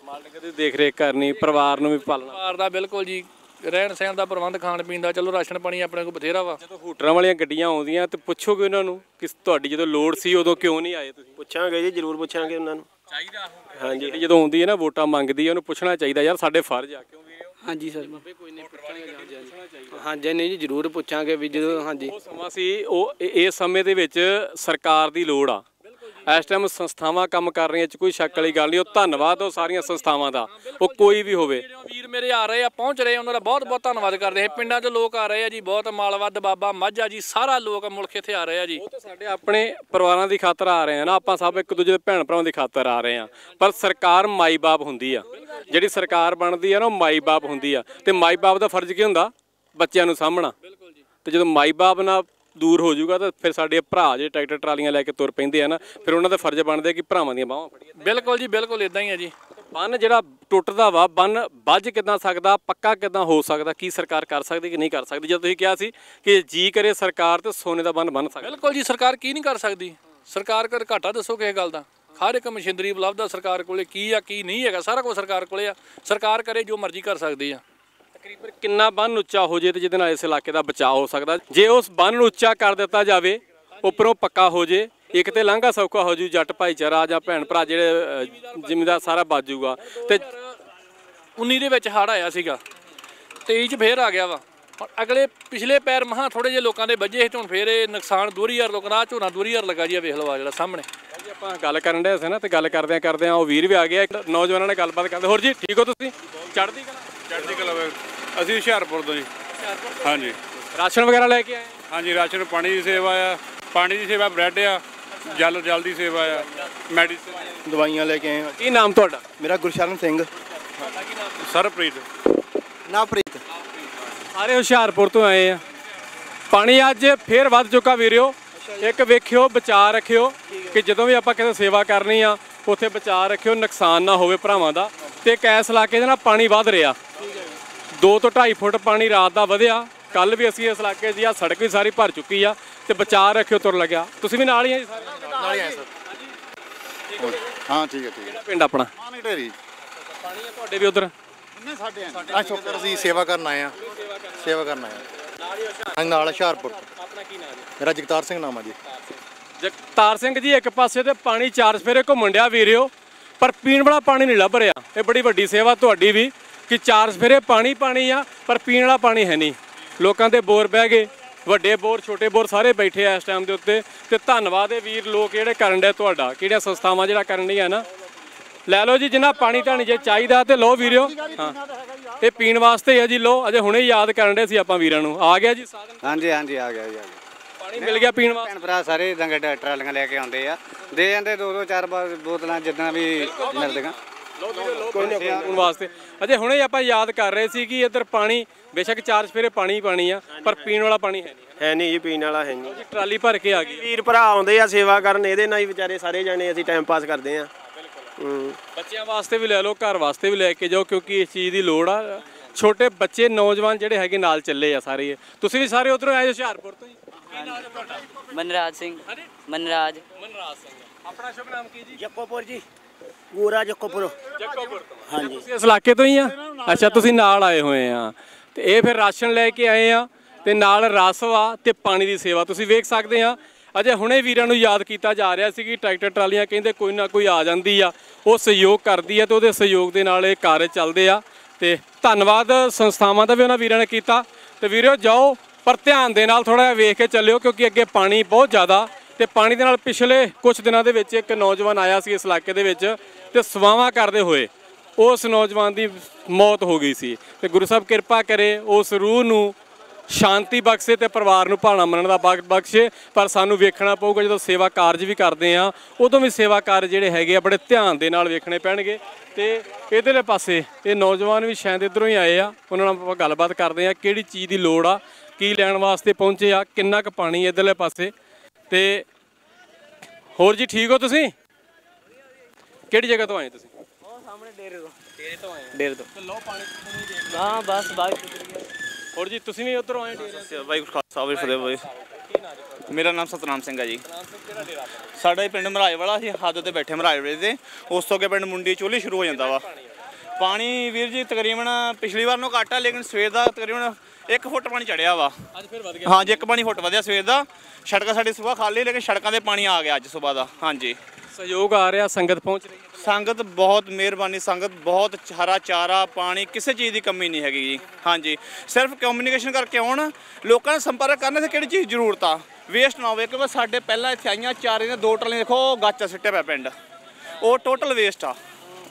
ਮਾਲ ਡੰਗਰ ਦੀ ਦੇਖ ਰੇਖ ਕਰਨੀ ਪਰਿਵਾਰ ਨੂੰ ਵੀ ਪਾਲਣਾ। ਪਰਿਵਾਰ ਦਾ ਬਿਲਕੁਲ ਜੀ ਰਹਿਣ ਸਹਿਣ ਦਾ ਪ੍ਰਬੰਧ ਖਾਣ ਪੀਣ ਦਾ ਚਲੋ ਰਾਸ਼ਨ ਪਾਣੀ ਆਪਣੇ ਕੋਲ ਬਥੇਰਾ ਵਾ। ਜਦੋਂ ਹੂਟਰਾਂ ਵਾਲੀਆਂ ਗੱਡੀਆਂ ਆਉਂਦੀਆਂ ਤੇ ਪੁੱਛੋਗੇ ਉਹਨਾਂ ਨੂੰ ਕਿ ਤੁਹਾਡੀ ਜਦੋਂ ਲੋੜ ਸੀ ਉਦੋਂ ਕਿਉਂ ਨਹੀਂ ਆਏ ਤੁਸੀਂ? ਪੁੱਛਾਂਗੇ ਜੀ ਜ਼ਰੂਰ ਪੁੱਛਾਂਗੇ ਉਹਨਾਂ ਨੂੰ। ਚਾਹੀਦਾ ਹਾਂਜੀ। ਜਦੋਂ ਆਉਂਦੀ ਹੈ ਨਾ ਵੋਟਾਂ ਮੰਗਦੀ ਹੈ ਉਹਨੂੰ ਪੁੱਛਣਾ ਚਾਹੀਦਾ ਯਾਰ ਸਾਡੇ ਫਰਜ਼ ਆ ਕਿਉਂਕਿ ਹਾਂਜੀ ਸਰ। ਕੋਈ ਨਹੀਂ ਪੁੱਛਾਂਗੇ ਹਾਂਜੀ ਨਹੀਂ ਜੀ ਜ਼ਰੂਰ ਪੁੱਛਾਂਗੇ ਵੀ ਜਦੋਂ ਹਾਂਜੀ। ਉਹ ਸਮਾਂ ਸੀ ਉਹ ਇਸ ਸਮੇਂ ਦੇ ਵਿੱਚ ਸਰਕਾਰ ਦੀ ਲੋੜ ਆ। ਇਸ ਟਾਈਮ ਸੰਸਥਾਵਾਂ ਕੰਮ ਕਰ ਰਹੀਆਂ ਚ ਕੋਈ ਸ਼ੱਕ ਵਾਲੀ ਗੱਲ ਨਹੀਂ ਉਹ ਧੰਨਵਾਦ ਉਹ ਸਾਰੀਆਂ ਸੰਸਥਾਵਾਂ ਦਾ ਉਹ ਕੋਈ ਵੀ ਹੋਵੇ। ਵੀਰ ਮੇਰੇ ਆ ਰਹੇ ਆ ਪਹੁੰਚ ਰਹੇ ਆ, ਉਹਨਾਂ ਦਾ ਬਹੁਤ ਬਹੁਤ ਧੰਨਵਾਦ ਕਰਦੇ ਹਾਂ ਪਿੰਡਾਂ 'ਚ ਲੋਕ ਆ ਰਹੇ ਆ ਜੀ ਬਹੁਤ ਮਾਲਵਾ ਬਾਬਾ ਮਾਝਾ ਜੀ ਸਾਰਾ ਲੋਕ ਮੁਲਕ ਇੱਥੇ ਆ ਰਹੇ ਆ ਜੀ। ਉਹ ਤਾਂ ਸਾਡੇ ਆਪਣੇ ਪਰਿਵਾਰਾਂ ਦੀ ਖਾਤਰ ਆ ਰਹੇ ਆ ਨਾ ਆਪਾਂ ਸਭ ਇੱਕ ਦੂਜੇ ਦੇ ਭੈਣ ਭਰਾਵਾਂ ਦੀ ਖਾਤਰ ਆ ਰਹੇ ਆ। ਪਰ ਸਰਕਾਰ ਮਾਈ ਬਾਪ ਹੁੰਦੀ ਆ। ਜਿਹੜੀ ਸਰਕਾਰ ਬਣਦੀ ਆ ਨਾ ਉਹ ਮਾਈ ਬਾਪ ਹੁੰਦੀ ਆ। ਤੇ ਮਾਈ ਬਾਪ ਦਾ ਫਰਜ਼ ਕੀ ਹੁੰਦਾ? ਬੱਚਿਆਂ ਨੂੰ ਸਾਂਭਣਾ। ਤੇ ਜਦੋਂ ਮਾਈ ਬਾਪ ਨਾਲ ਦੂਰ ਹੋ ਜਾਊਗਾ ਤਾਂ ਫਿਰ ਸਾਡੇ ਭਰਾ ਜੇ ਟਰੈਕਟਰ ਟਰਾਲੀਆਂ ਲੈ ਕੇ ਤੁਰ ਪੈਂਦੇ ਆ ਨਾ ਫਿਰ ਉਹਨਾਂ ਦਾ ਫਰਜ਼ ਬਣਦਾ ਕਿ ਭਰਾਵਾਂ ਦੀਆਂ ਬਾਹਾਂ ਫੜੀਏ ਬਿਲਕੁਲ ਜੀ ਬਿਲਕੁਲ ਇਦਾਂ ਹੀ ਆ ਜੀ। ਬੰਨ ਜਿਹੜਾ ਟੁੱਟਦਾ ਵਾ ਬੰਨ ਵੱਜ ਕਿਦਾਂ ਸਕਦਾ ਪੱਕਾ ਕਿਦਾਂ ਹੋ ਸਕਦਾ ਕੀ ਸਰਕਾਰ ਕਰ ਸਕਦੀ ਕਿ ਨਹੀਂ ਕਰ ਸਕਦੀ? ਜਦੋਂ ਤੁਸੀਂ ਕਿਹਾ ਸੀ ਕਿ ਜੀ ਕਰੇ ਸਰਕਾਰ ਤੇ ਸੋਨੇ ਦਾ ਬੰਨ ਬੰਨ ਸਕਦੀ। ਬਿਲਕੁਲ ਜੀ ਸਰਕਾਰ ਕੀ ਨਹੀਂ ਕਰ ਸਕਦੀ? ਸਰਕਾਰ ਕਰ ਘਾਟਾ ਦੱਸੋ ਕਿਸੇ ਗੱਲ ਦਾ। ਹਰ ਇੱਕ ਮਸ਼ੀਨਰੀ ਉਪਲਬਧ ਆ ਸਰਕਾਰ ਕੋਲੇ ਕੀ ਆ ਕੀ ਨਹੀਂ ਹੈਗਾ ਸਾਰਾ ਕੁਝ ਸਰਕਾਰ ਕੋਲੇ ਆ। ਸਰਕਾਰ ਕਰੇ ਜੋ ਮਰਜ਼ੀ ਕਰ ਸਕਦੀ ਆ। ਤਕਰੀਬਨ ਕਿੰਨਾ ਬੰਨ ਉੱਚਾ ਹੋ ਜੇ ਤੇ ਜਿਹਦੇ ਨਾਲ ਇਸ ਇਲਾਕੇ ਦਾ ਬਚਾਅ ਹੋ ਸਕਦਾ। ਜੇ ਉਸ ਬੰਨ ਨੂੰ ਉੱਚਾ ਕਰ ਦਿੱਤਾ ਜਾਵੇ ਉੱਪਰੋਂ ਪੱਕਾ ਹੋ ਜੇ ਇੱਕ ਤੇ ਲਾਂਘਾ ਸੌਖਾ ਹੋ ਜੂ ਜੱਟ ਭਾਈਚਾਰਾ ਜਾਂ ਭੈਣ ਭਰਾ ਜਿਹੜੇ ਜ਼ਿਮੀਦਾਰ ਸਾਰਾ ਬਚ ਜਾਊਗਾ ਤੇ 19 ਦੇ ਵਿੱਚ ਹੜ ਆਇਆ ਸੀਗਾ 23 ਚ ਫੇਰ ਆ ਗਿਆ ਵਾ। ਅਗਲੇ ਪਿਛਲੇ ਪੈਰ ਮਹਾ ਥੋੜੇ ਜਿਹੇ ਲੋਕਾਂ ਦੇ ਵੱਜੇ ਸੀ ਤੇ ਹੁਣ ਫੇਰ ਇਹ ਨੁਕਸਾਨ ਦੂਰੀ ਯਾਰ ਲੋਕਾਂ ਦਾ ਝੋਨਾ ਦੂਰੀ ਯਾਰ ਲੱਗਾ ਜੀ ਆ ਵੇਖ ਲਓ ਆ ਜਿਹੜਾ ਸਾਹਮਣੇ। ਆਪਾਂ ਗੱਲ ਕਰਨ ਦੇ ਸੀ ਨਾ ਤੇ ਗੱਲ ਕਰਦਿਆਂ ਕਰਦਿਆਂ ਉਹ ਵੀਰ ਵੀ ਆ ਗਿਆ ਇੱਕ ਨੌਜਵਾਨਾਂ ਨੇ ਗੱਲਬਾਤ ਕਰਦੇ। ਹੋਰ ਜੀ ਠੀਕ ਹੋ ਤੁਸੀਂ? ਚੜ੍ਹਦੀ ਕਲਾ? ਚੜ੍ਹਦੀ ਕਲਾ ਵੇ। ਅਸੀਂ ਹੁਸ਼ਿਆਰਪੁਰ ਤੋਂ ਜੀ। ਹਾਂਜੀ। ਰਾਸ਼ਨ ਵਗੈਰਾ ਲੈ ਕੇ ਆਏ? ਹਾਂਜੀ ਰਾਸ਼ਨ ਪਾਣੀ ਦੀ ਸੇਵਾ ਆ। ਪਾਣੀ ਦੀ ਸੇਵਾ ਬ੍ਰੈਡ ਆ। ਜਲ ਜਲ ਦੀ ਸੇਵਾ ਆ। ਮੈਡੀਸਨ। ਦਵਾਈਆਂ ਲੈ ਕੇ ਆਏ ਹਾਂ। ਕੀ ਨਾਮ ਤੁਹਾਡਾ? ਮੇਰਾ ਗੁਰਸ਼ਰਨ ਸਿੰਘ। ਸਰਪ੍ਰੀਤ ਨਾਪ੍ਰੀਤ ਸਾਰੇ ਹੁਸ਼ਿਆਰਪੁਰ ਤੋਂ ਆਏ ਆ। ਪਾਣੀ ਅੱਜ ਫੇਰ ਵੱਧ ਚੁੱਕਾ ਵੀਰਿਓ। ਇੱਕ ਵੇਖਿਓ ਬਚਾ ਰੱਖਿਓ ਕਿ ਜਦੋਂ ਵੀ ਆਪਾਂ ਕਿਸੇ ਸੇਵਾ ਕਰਨੀ ਆ ਉੱਥੇ ਬਚਾ ਰੱਖਿਓ ਨੁਕਸਾਨ ਨਾ ਹੋਵੇ ਭਰਾਵਾਂ ਦਾ। ਤੇ ਐਸ ਇਲਾਕੇ ਦੇ ਨਾਲ ਪਾਣੀ ਵੱਧ ਰਿਹਾ। 2 ਤੋਂ 2.5 ਫੁੱਟ ਪਾਣੀ ਰਾਤ ਦਾ ਵਧਿਆ। ਕੱਲ ਵੀ ਅਸੀਂ ਇਸ ਇਲਾਕੇ 'ਚ ਆ ਸੜਕ ਵੀ ਸਾਰੀ ਭਰ ਚੁੱਕੀ ਆ ਤੇ ਬਚਾ ਰੱਖਿਓ ਤੁਰ ਲੱਗਿਆ। ਤੁਸੀਂ ਵੀ ਨਾਲ ਹੀ ਆ ਜੀ ਸਾਰੇ? ਨਾਲ ਹੀ ਆਏ ਸਰ। ਹਾਂ ਠੀਕ ਹੈ ਠੀਕ ਹੈ ਪਿੰਡ ਆਪਣਾ? ਪਾਣੀ ਢੇਰੀ। ਪਾਣੀ ਆ ਤੁਹਾਡੇ ਵੀ ਉਧਰ? ਨਹੀਂ ਸਾਡੇ ਆ। ਸ਼ੁਕਰ ਅਸੀਂ ਸੇਵਾ ਕਰਨ ਆਏ ਆ। ਸੇਵਾ ਕਰਨ ਆਏ ਆ। ਨਾਲ ਹੁਸ਼ਿਆਰਪੁਰ ਤੋਂ। ਆਪਣਾ ਕੀ ਨਾਮ ਹੈ ਮੇਰਾ ਜਗਤਾਰ ਸਿੰਘ ਨਾਮ ਆ ਜੀ। ਜਗਤਾਰ ਸਿੰਘ ਜੀ ਇੱਕ ਪਾਸੇ ਤੇ ਪਾਣੀ ਚਾਰ ਸਫੇਰੇ ਘੁੰਮਣ ਡਿਆ ਵੀਰਿਓ ਪਰ ਪੀਣ ਵਾਲਾ ਪਾਣੀ ਨਹੀਂ ਲੱਭ ਰਿਹਾ। ਇਹ ਬੜੀ ਵੱਡੀ ਸੇਵਾ ਤੁਹਾਡੀ ਵੀ। ਕਿ ਚਾਰ ਸਫੇਰੇ ਪਾਣੀ ਪਾਣੀ ਆ ਪਰ ਪੀਣ ਵਾਲਾ ਪਾਣੀ ਹੈ ਨਹੀਂ। ਲੋਕਾਂ ਦੇ ਬੋਰ ਬਹਿ ਗਏ ਵੱਡੇ ਬੋਰ ਛੋਟੇ ਬੋਰ ਸਾਰੇ ਬੈਠੇ ਆ ਇਸ ਟਾਈਮ ਦੇ ਉੱਤੇ। ਤੇ ਧੰਨਵਾਦ ਇਹ ਵੀਰ ਲੋਕ ਜਿਹੜੇ ਕਰਨ ਦੇ ਤੁਹਾਡਾ ਕਿਹੜੀਆਂ ਸੰਸਥਾਵਾਂ ਜਿਹੜਾ ਕਰਨ ਡੀਆਂ ਨਾ। ਲੈ ਲਓ ਜੀ ਜਿੰਨਾ ਪਾਣੀ ਧਾਣੀ ਜੇ ਚਾਹੀਦਾ ਤੇ ਲਓ ਵੀਰਿਓ। ਹਾਂ। ਇਹ ਪੀਣ ਵਾਸਤੇ ਹੀ ਆ ਜੀ ਲਓ ਅਜੇ ਹੁਣੇ ਹੀ ਯਾਦ ਕਰਨ ਦੇ ਸੀ ਆਪਾਂ ਵੀਰਾਂ ਨੂੰ। ਆ ਗਿਆ ਜੀ ਸਾਧਨ? ਹਾਂਜੀ ਹਾਂਜੀ ਆ ਗਿਆ ਜੀ ਆ ਗਿਆ। ਪਾਣੀ ਮਿਲ ਗਿਆ ਪੀਣ ਵਾਸਤੇ? ਭੈਣ ਭਰਾ ਸਾਰੇ ਦੰਗੇ ਟਰਾਲੀਆਂ ਲੈ ਕੇ ਆਉਂਦੇ ਆ। ਦੇ ਜਾਂਦੇ ਦੋ ਦੋ ਚਾਰ ਬੋਤਲਾਂ ਜਿੱਦਾਂ ਵੀ ਮਿਲਦੀਆਂ। ਕੋਈ ਨਾ ਕੋਈ ਵਾਸਤੇ। ਅਜੇ ਹੁਣੇ ਹੀ ਆਪਾਂ ਯਾਦ ਕਰ ਰਹੇ ਸੀ ਕਿ ਇੱਧਰ ਪਾਣੀ ਬੇਸ਼ੱਕ ਚਾਰ ਸਫੇਰੇ ਪਾਣੀ ਹੀ ਪਾਣੀ ਆ ਪਰ ਪੀਣ ਵਾਲਾ ਪਾਣੀ ਹੈ ਨਹੀਂ। ਹੈ ਨਹੀਂ ਜੀ ਪੀਣ ਵਾਲਾ ਹੈ ਨਹੀਂ। ਜੀ ਟਰਾਲੀ ਭਰ ਕੇ ਆ ਗਈ। ਵੀਰ ਭਰਾ ਆਉਂਦੇ ਆ ਸੇਵਾ ਕਰਨ ਇਹਦੇ ਨਾਲ ਹੀ ਵਿਚਾਰੇ ਸਾਰੇ ਜਾਣੇ ਅਸੀਂ ਟਾਈਮ ਪਾਸ ਕਰਦੇ ਆ। ਬੱਚਿਆਂ ਵਾਸਤੇ ਵੀ ਲੈ ਲਓ ਘਰ ਵਾਸਤੇ ਵੀ ਲੈ ਕੇ ਜਾਓ ਕਿਉਂਕਿ ਇਸ ਚੀਜ਼ ਦੀ ਲੋੜ ਆ। ਛੋਟੇ ਬੱਚੇ ਨੌਜਵਾਨ ਜਿਹੜੇ ਹੈਗੇ ਨਾਲ ਚੱਲੇ ਆ ਸਾਰੇ। ਤੁਸੀਂ ਵੀ ਸਾਰੇ ਉਧਰੋਂ ਆਏ ਹੋ ਹੁਸ਼ਿਆਰਪੁਰ ਤੋਂ ਜੀ ਕੀ ਨਾਮ ਹੈ ਤੁਹਾਡਾ? ਮਨਰਾਜ ਸਿੰਘ। ਮਨਰਾਜ। ਮਨਰਾਜ ਸਿੰਘ। ਆਪਣਾ ਸ਼ੁਭ ਨਾਮ ਕੀ ਜੀ? ਜੱਕੋਪੁਰ ਜੀ। ਗੋਰਾ ਜੱਕੋਪੁਰ। ਹਾਂਜੀ। ਤੁਸੀਂ ਇਸ ਇਲਾਕੇ ਤੋਂ ਹੀ ਆ? ਅੱਛਾ, ਤੁਸੀਂ ਨਾਲ ਆਏ ਹੋਏ ਆ। ਤੇ ਇਹ ਫਿਰ ਰਾਸ਼ਨ ਲੈ ਕੇ ਆਏ ਆ ਤੇ ਨਾਲ ਰਸ ਵਾ ਤੇ ਪਾਣੀ ਦੀ ਸੇਵਾ। ਤੁਸੀਂ ਵੇਖ ਸਕਦੇ ਆ, ਅਜੇ ਹੁਣੇ ਵੀਰਾਂ ਨੂੰ ਯਾਦ ਕੀਤਾ ਜਾ ਰਿਹਾ ਸੀ ਕਿ ਟਰੈਕਟਰ, ਟਰਾਲੀਆਂ ਕਹਿੰਦੇ ਕੋਈ ਨਾ ਕੋਈ ਆ ਜਾਂਦੀ ਆ। ਉਹ ਸਹਿਯੋਗ ਕਰਦੀ ਆ ਤੇ ਉਹਦੇ ਸਹਿਯੋਗ ਦੇ ਨਾਲ ਇਹ ਕਾਰਜ ਚੱਲਦੇ ਆ। ਤੇ ਧੰਨਵਾਦ ਸੰਸਥਾਵਾਂ ਦਾ ਵੀ ਉਹਨਾਂ ਵੀਰਾਂ ਨੇ ਕੀਤਾ। ਤੇ ਵੀਰੋ, ਜਾਓ, ਪਰ ਧਿਆਨ ਦੇ ਨਾਲ ਥੋੜਾ ਜਿਹਾ ਵੇਖ ਕੇ ਚੱਲਿਓ ਕਿਉਂਕਿ ਅੱਗੇ ਪਾਣੀ ਬਹੁਤ ਜ਼ਿਆਦਾ ਤੇ ਪਾਣੀ ਦੇ ਨਾਲ ਪਿਛਲੇ ਕੁਝ ਦਿਨਾਂ ਦੇ ਵਿੱਚ ਇੱਕ ਨੌਜਵਾਨ ਆਇਆ ਸੀ ਇਸ ਇਲਾਕੇ ਦੇ ਵਿੱਚ ਤੇ ਸਵਾਵਾਂ ਕਰਦੇ ਹੋਏ ਉਸ ਨੌਜਵਾਨ ਦੀ ਮੌਤ ਹੋ ਗਈ ਸੀ। ਤੇ ਗੁਰੂ ਸਾਹਿਬ ਕਿਰਪਾ ਕਰੇ ਉਸ ਰੂਹ ਨੂੰ ਸ਼ਾਂਤੀ ਬਖਸ਼ੇ ਤੇ ਪਰਿਵਾਰ ਨੂੰ ਭਾਣਾ ਮੰਨਣ ਦਾ ਬਖ- ਬਖਸ਼ੇ, ਪਰ ਸਾਨੂੰ ਵੇਖਣਾ ਪਊਗਾ ਜਦੋਂ ਸੇਵਾ ਕਾਰਜ ਵੀ ਕਰਦੇ ਆ ਉਦੋਂ ਵੀ ਸੇਵਾ ਕਾਰਜ ਜਿਹੜੇ ਹੈਗੇ ਆ ਬੜੇ ਧਿਆਨ ਦੇ ਨਾਲ ਵੇਖਣੇ ਪੈਣਗੇ। ਤੇ ਇਧਰਲੇ ਪਾਸੇ ਇਹ ਨੌਜਵਾਨ ਵੀ ਸ਼ਾਇਦ ਇਧਰੋਂ ਹੀ ਆਏ ਆ, ਉਹਨਾਂ ਨਾਲ ਆਪਾਂ ਗੱਲਬਾਤ ਕਰਦੇ ਆ ਕਿਹੜੀ ਚੀਜ਼ ਦੀ ਲੋੜ ਆ, ਕੀ ਲੈਣ ਵਾਸਤੇ ਪਹੁੰਚੇ ਆ, ਕਿੰਨਾ ਕੁ ਪਾਣੀ ਇਧਰਲੇ ਪਾਸੇ ਤੇ ਹੋਰ ਜੀ ਠੀਕ ਹੋ ਤੁਸੀਂ? ਕਿਹੜੀ ਜਗ੍ਹਾ ਤੋਂ ਆਏ ਤੁਸੀਂ? ਉਹ ਸਾਹਮਣੇ ਡੇਰੇ ਤੋਂ। ਡੇਰੇ ਤੋਂ ਆਏ ਡੇਰੇ ਤੋਂ। ਤੇ ਲੋ ਪਾਣੀ ਤੁਸੀਂ ਦੇਖ ਹਾਂ ਬਸ ਬਾਈ ਗੁਜ਼ਰ ਗਿਆ ਹੋਰ ਜੀ ਤੁਸੀਂ ਵੀ ਉਧਰੋਂ ਆਏ ਡੇਰੇ ਵਾਹਿਗੁਰੂ ਖਾਲਸਾ ਵਾਹਿਗੁਰੂ ਫਤਿਹ ਬਾਈ। ਮੇਰਾ ਨਾਮ ਸਤਨਾਮ ਸਿੰਘ ਹੈ ਜੀ। ਸਾਡਾ ਪਿੰਡ ਮਰਾਜ ਵਾਲਾ ਅਸੀਂ ਹੱਦ ਤੇ ਬੈਠੇ ਮਰਾਜ ਵਾਲੇ ਦੇ। ਉਸ ਤੋਂ ਅੱਗੇ ਪਿੰਡ ਮੁੰਡੀ ਚੋਲੀ ਸ਼ੁਰੂ ਹੋ ਜਾਂਦਾ ਵਾ। ਪਾਣੀ ਵੀਰ ਜੀ ਤਕਰੀਬਨ ਪਿਛਲੀ ਵਾਰ ਨੂੰ ਘੱਟ ਆ ਲੇਕਿਨ ਸਵੇਰ ਦਾ ਤਕਰੀਬਨ 1 ਫੁੱਟ ਪਾਣੀ ਚੜਿਆ ਵਾ। ਅੱਜ ਫਿਰ ਵਧ ਗਿਆ। ਹਾਂਜੀ ਇੱਕ ਪਾਣੀ ਫੁੱਟ ਵਧਿਆ ਸਵੇਰ ਦਾ ਸੜਕਾਂ ਸਾਡੀ ਸਵੇਰ ਖਾਲੀ ਲੇਕਿਨ ਸੜਕਾਂ ਤੇ ਪਾਣੀ ਆ ਗਿਆ ਅੱਜ ਸਵੇਰ ਦਾ। ਹਾਂਜੀ। ਸਹਿਯੋਗ ਆ ਰਿਹਾ ਸੰਗਤ ਪਹੁੰਚ ਰਹੀ ਹੈ। ਸੰਗਤ ਬਹੁਤ ਮਿਹਰਬਾਨੀ ਸੰਗਤ ਬਹੁਤ ਹਰਾ ਚਾਰਾ ਪਾਣੀ ਕਿਸੇ ਚੀਜ਼ ਦੀ ਕਮੀ ਨਹੀਂ ਹੈਗੀ ਜੀ। ਹਾਂਜੀ। ਸਿਰਫ ਕਮਿਊਨੀਕੇਸ਼ਨ ਕਰਕੇ ਆਉਣ ਲੋਕਾਂ ਨਾਲ ਸੰਪਰਕ ਕਰਨ ਤੇ ਕਿਹੜੀ ਚੀਜ਼ ਜ਼ਰੂਰਤ ਆ? ਵੇਸਟ ਨਾ ਹੋਵੇ ਕਿਉਂਕਿ ਸਾਡੇ ਪਹਿਲਾਂ ਇੱਥੇ ਆਈਆਂ ਚਾਰ ਦੀਆਂ ਦੋ ਟਰਾਲੀਆਂ ਦੇਖੋ ਗਾਚਾ ਸਿੱਟਿਆ ਪਿਆ ਪਿੰਡ। ਉਹ ਟੋਟਲ ਵੇਸਟ ਆ।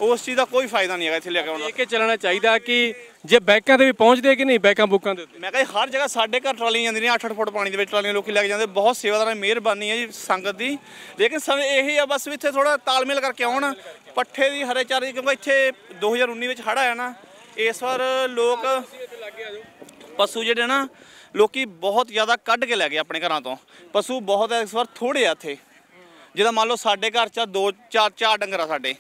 ਉਸ ਚੀਜ਼ ਦਾ ਕੋਈ ਫਾਇਦਾ ਨਹੀਂ ਹੈਗਾ ਇੱਥੇ ਲੈ ਕੇ ਆਉਣ ਇਹ ਕਿ ਚੱਲਣਾ ਚਾਹੀਦਾ ਕਿ ਜੇ ਬੈਕਾਂ ਤੇ ਵੀ ਪਹੁੰਚਦੇ ਕਿ ਨਹੀਂ ਬੈਕਾਂ ਬੁੱਕਾਂ ਦੇ ਉੱਤੇ? ਮੈਂ ਕਿਹਾ ਜੀ ਹਰ ਜਗ੍ਹਾ ਸਾਡੇ ਘਰ ਟਰਾਲੀਆਂ ਜਾਂਦੀਆਂ ਨੇ 8-8 ਫੁੱਟ ਪਾਣੀ ਦੇ ਵਿੱਚ ਟਰਾਲੀਆਂ ਲੋਕੀ ਲੈ ਕੇ ਜਾਂਦੇ ਬਹੁਤ ਸੇਵਾਦਾਰਾਂ ਦੀ ਮਿਹਰਬਾਨੀ ਹੈ ਜੀ ਸੰਗਤ ਦੀ। ਲੇਕਿਨ ਸਮੇਂ ਇਹੀ ਆ ਬਸ ਵੀ ਇੱਥੇ ਥੋੜਾ ਤਾਲਮੇਲ ਕਰਕੇ ਆਉਣ ਪੱਠੇ ਦੀ ਹਰੇ ਚਾਰੇ ਕਿਉਂਕਿ ਇੱਥੇ 2019 ਵਿੱਚ ਹੜ੍ਹ ਆਇਆ ਨਾ ਇਸ ਵਾਰ ਲੋਕ ਪਸ਼ੂ ਜਿਹੜੇ ਨਾ ਲੋਕੀ ਬਹੁਤ ਜ਼ਿਆਦਾ ਕੱਢ ਕੇ ਲੈ ਗਏ ਆਪਣੇ ਘਰਾਂ ਤੋਂ। ਪਸ਼ੂ ਬਹੁਤ ਇਸ ਵਾਰ ਥੋੜੇ ਆ ਇੱਥੇ। ਜਿਹਦਾ ਮੰਨ ਲਓ ਸਾਡੇ ਘਰ ਚ ਦੋ ਚਾਰ ਚਾਰ ਡੰਗਰ ਆ ਸਾਡੇ।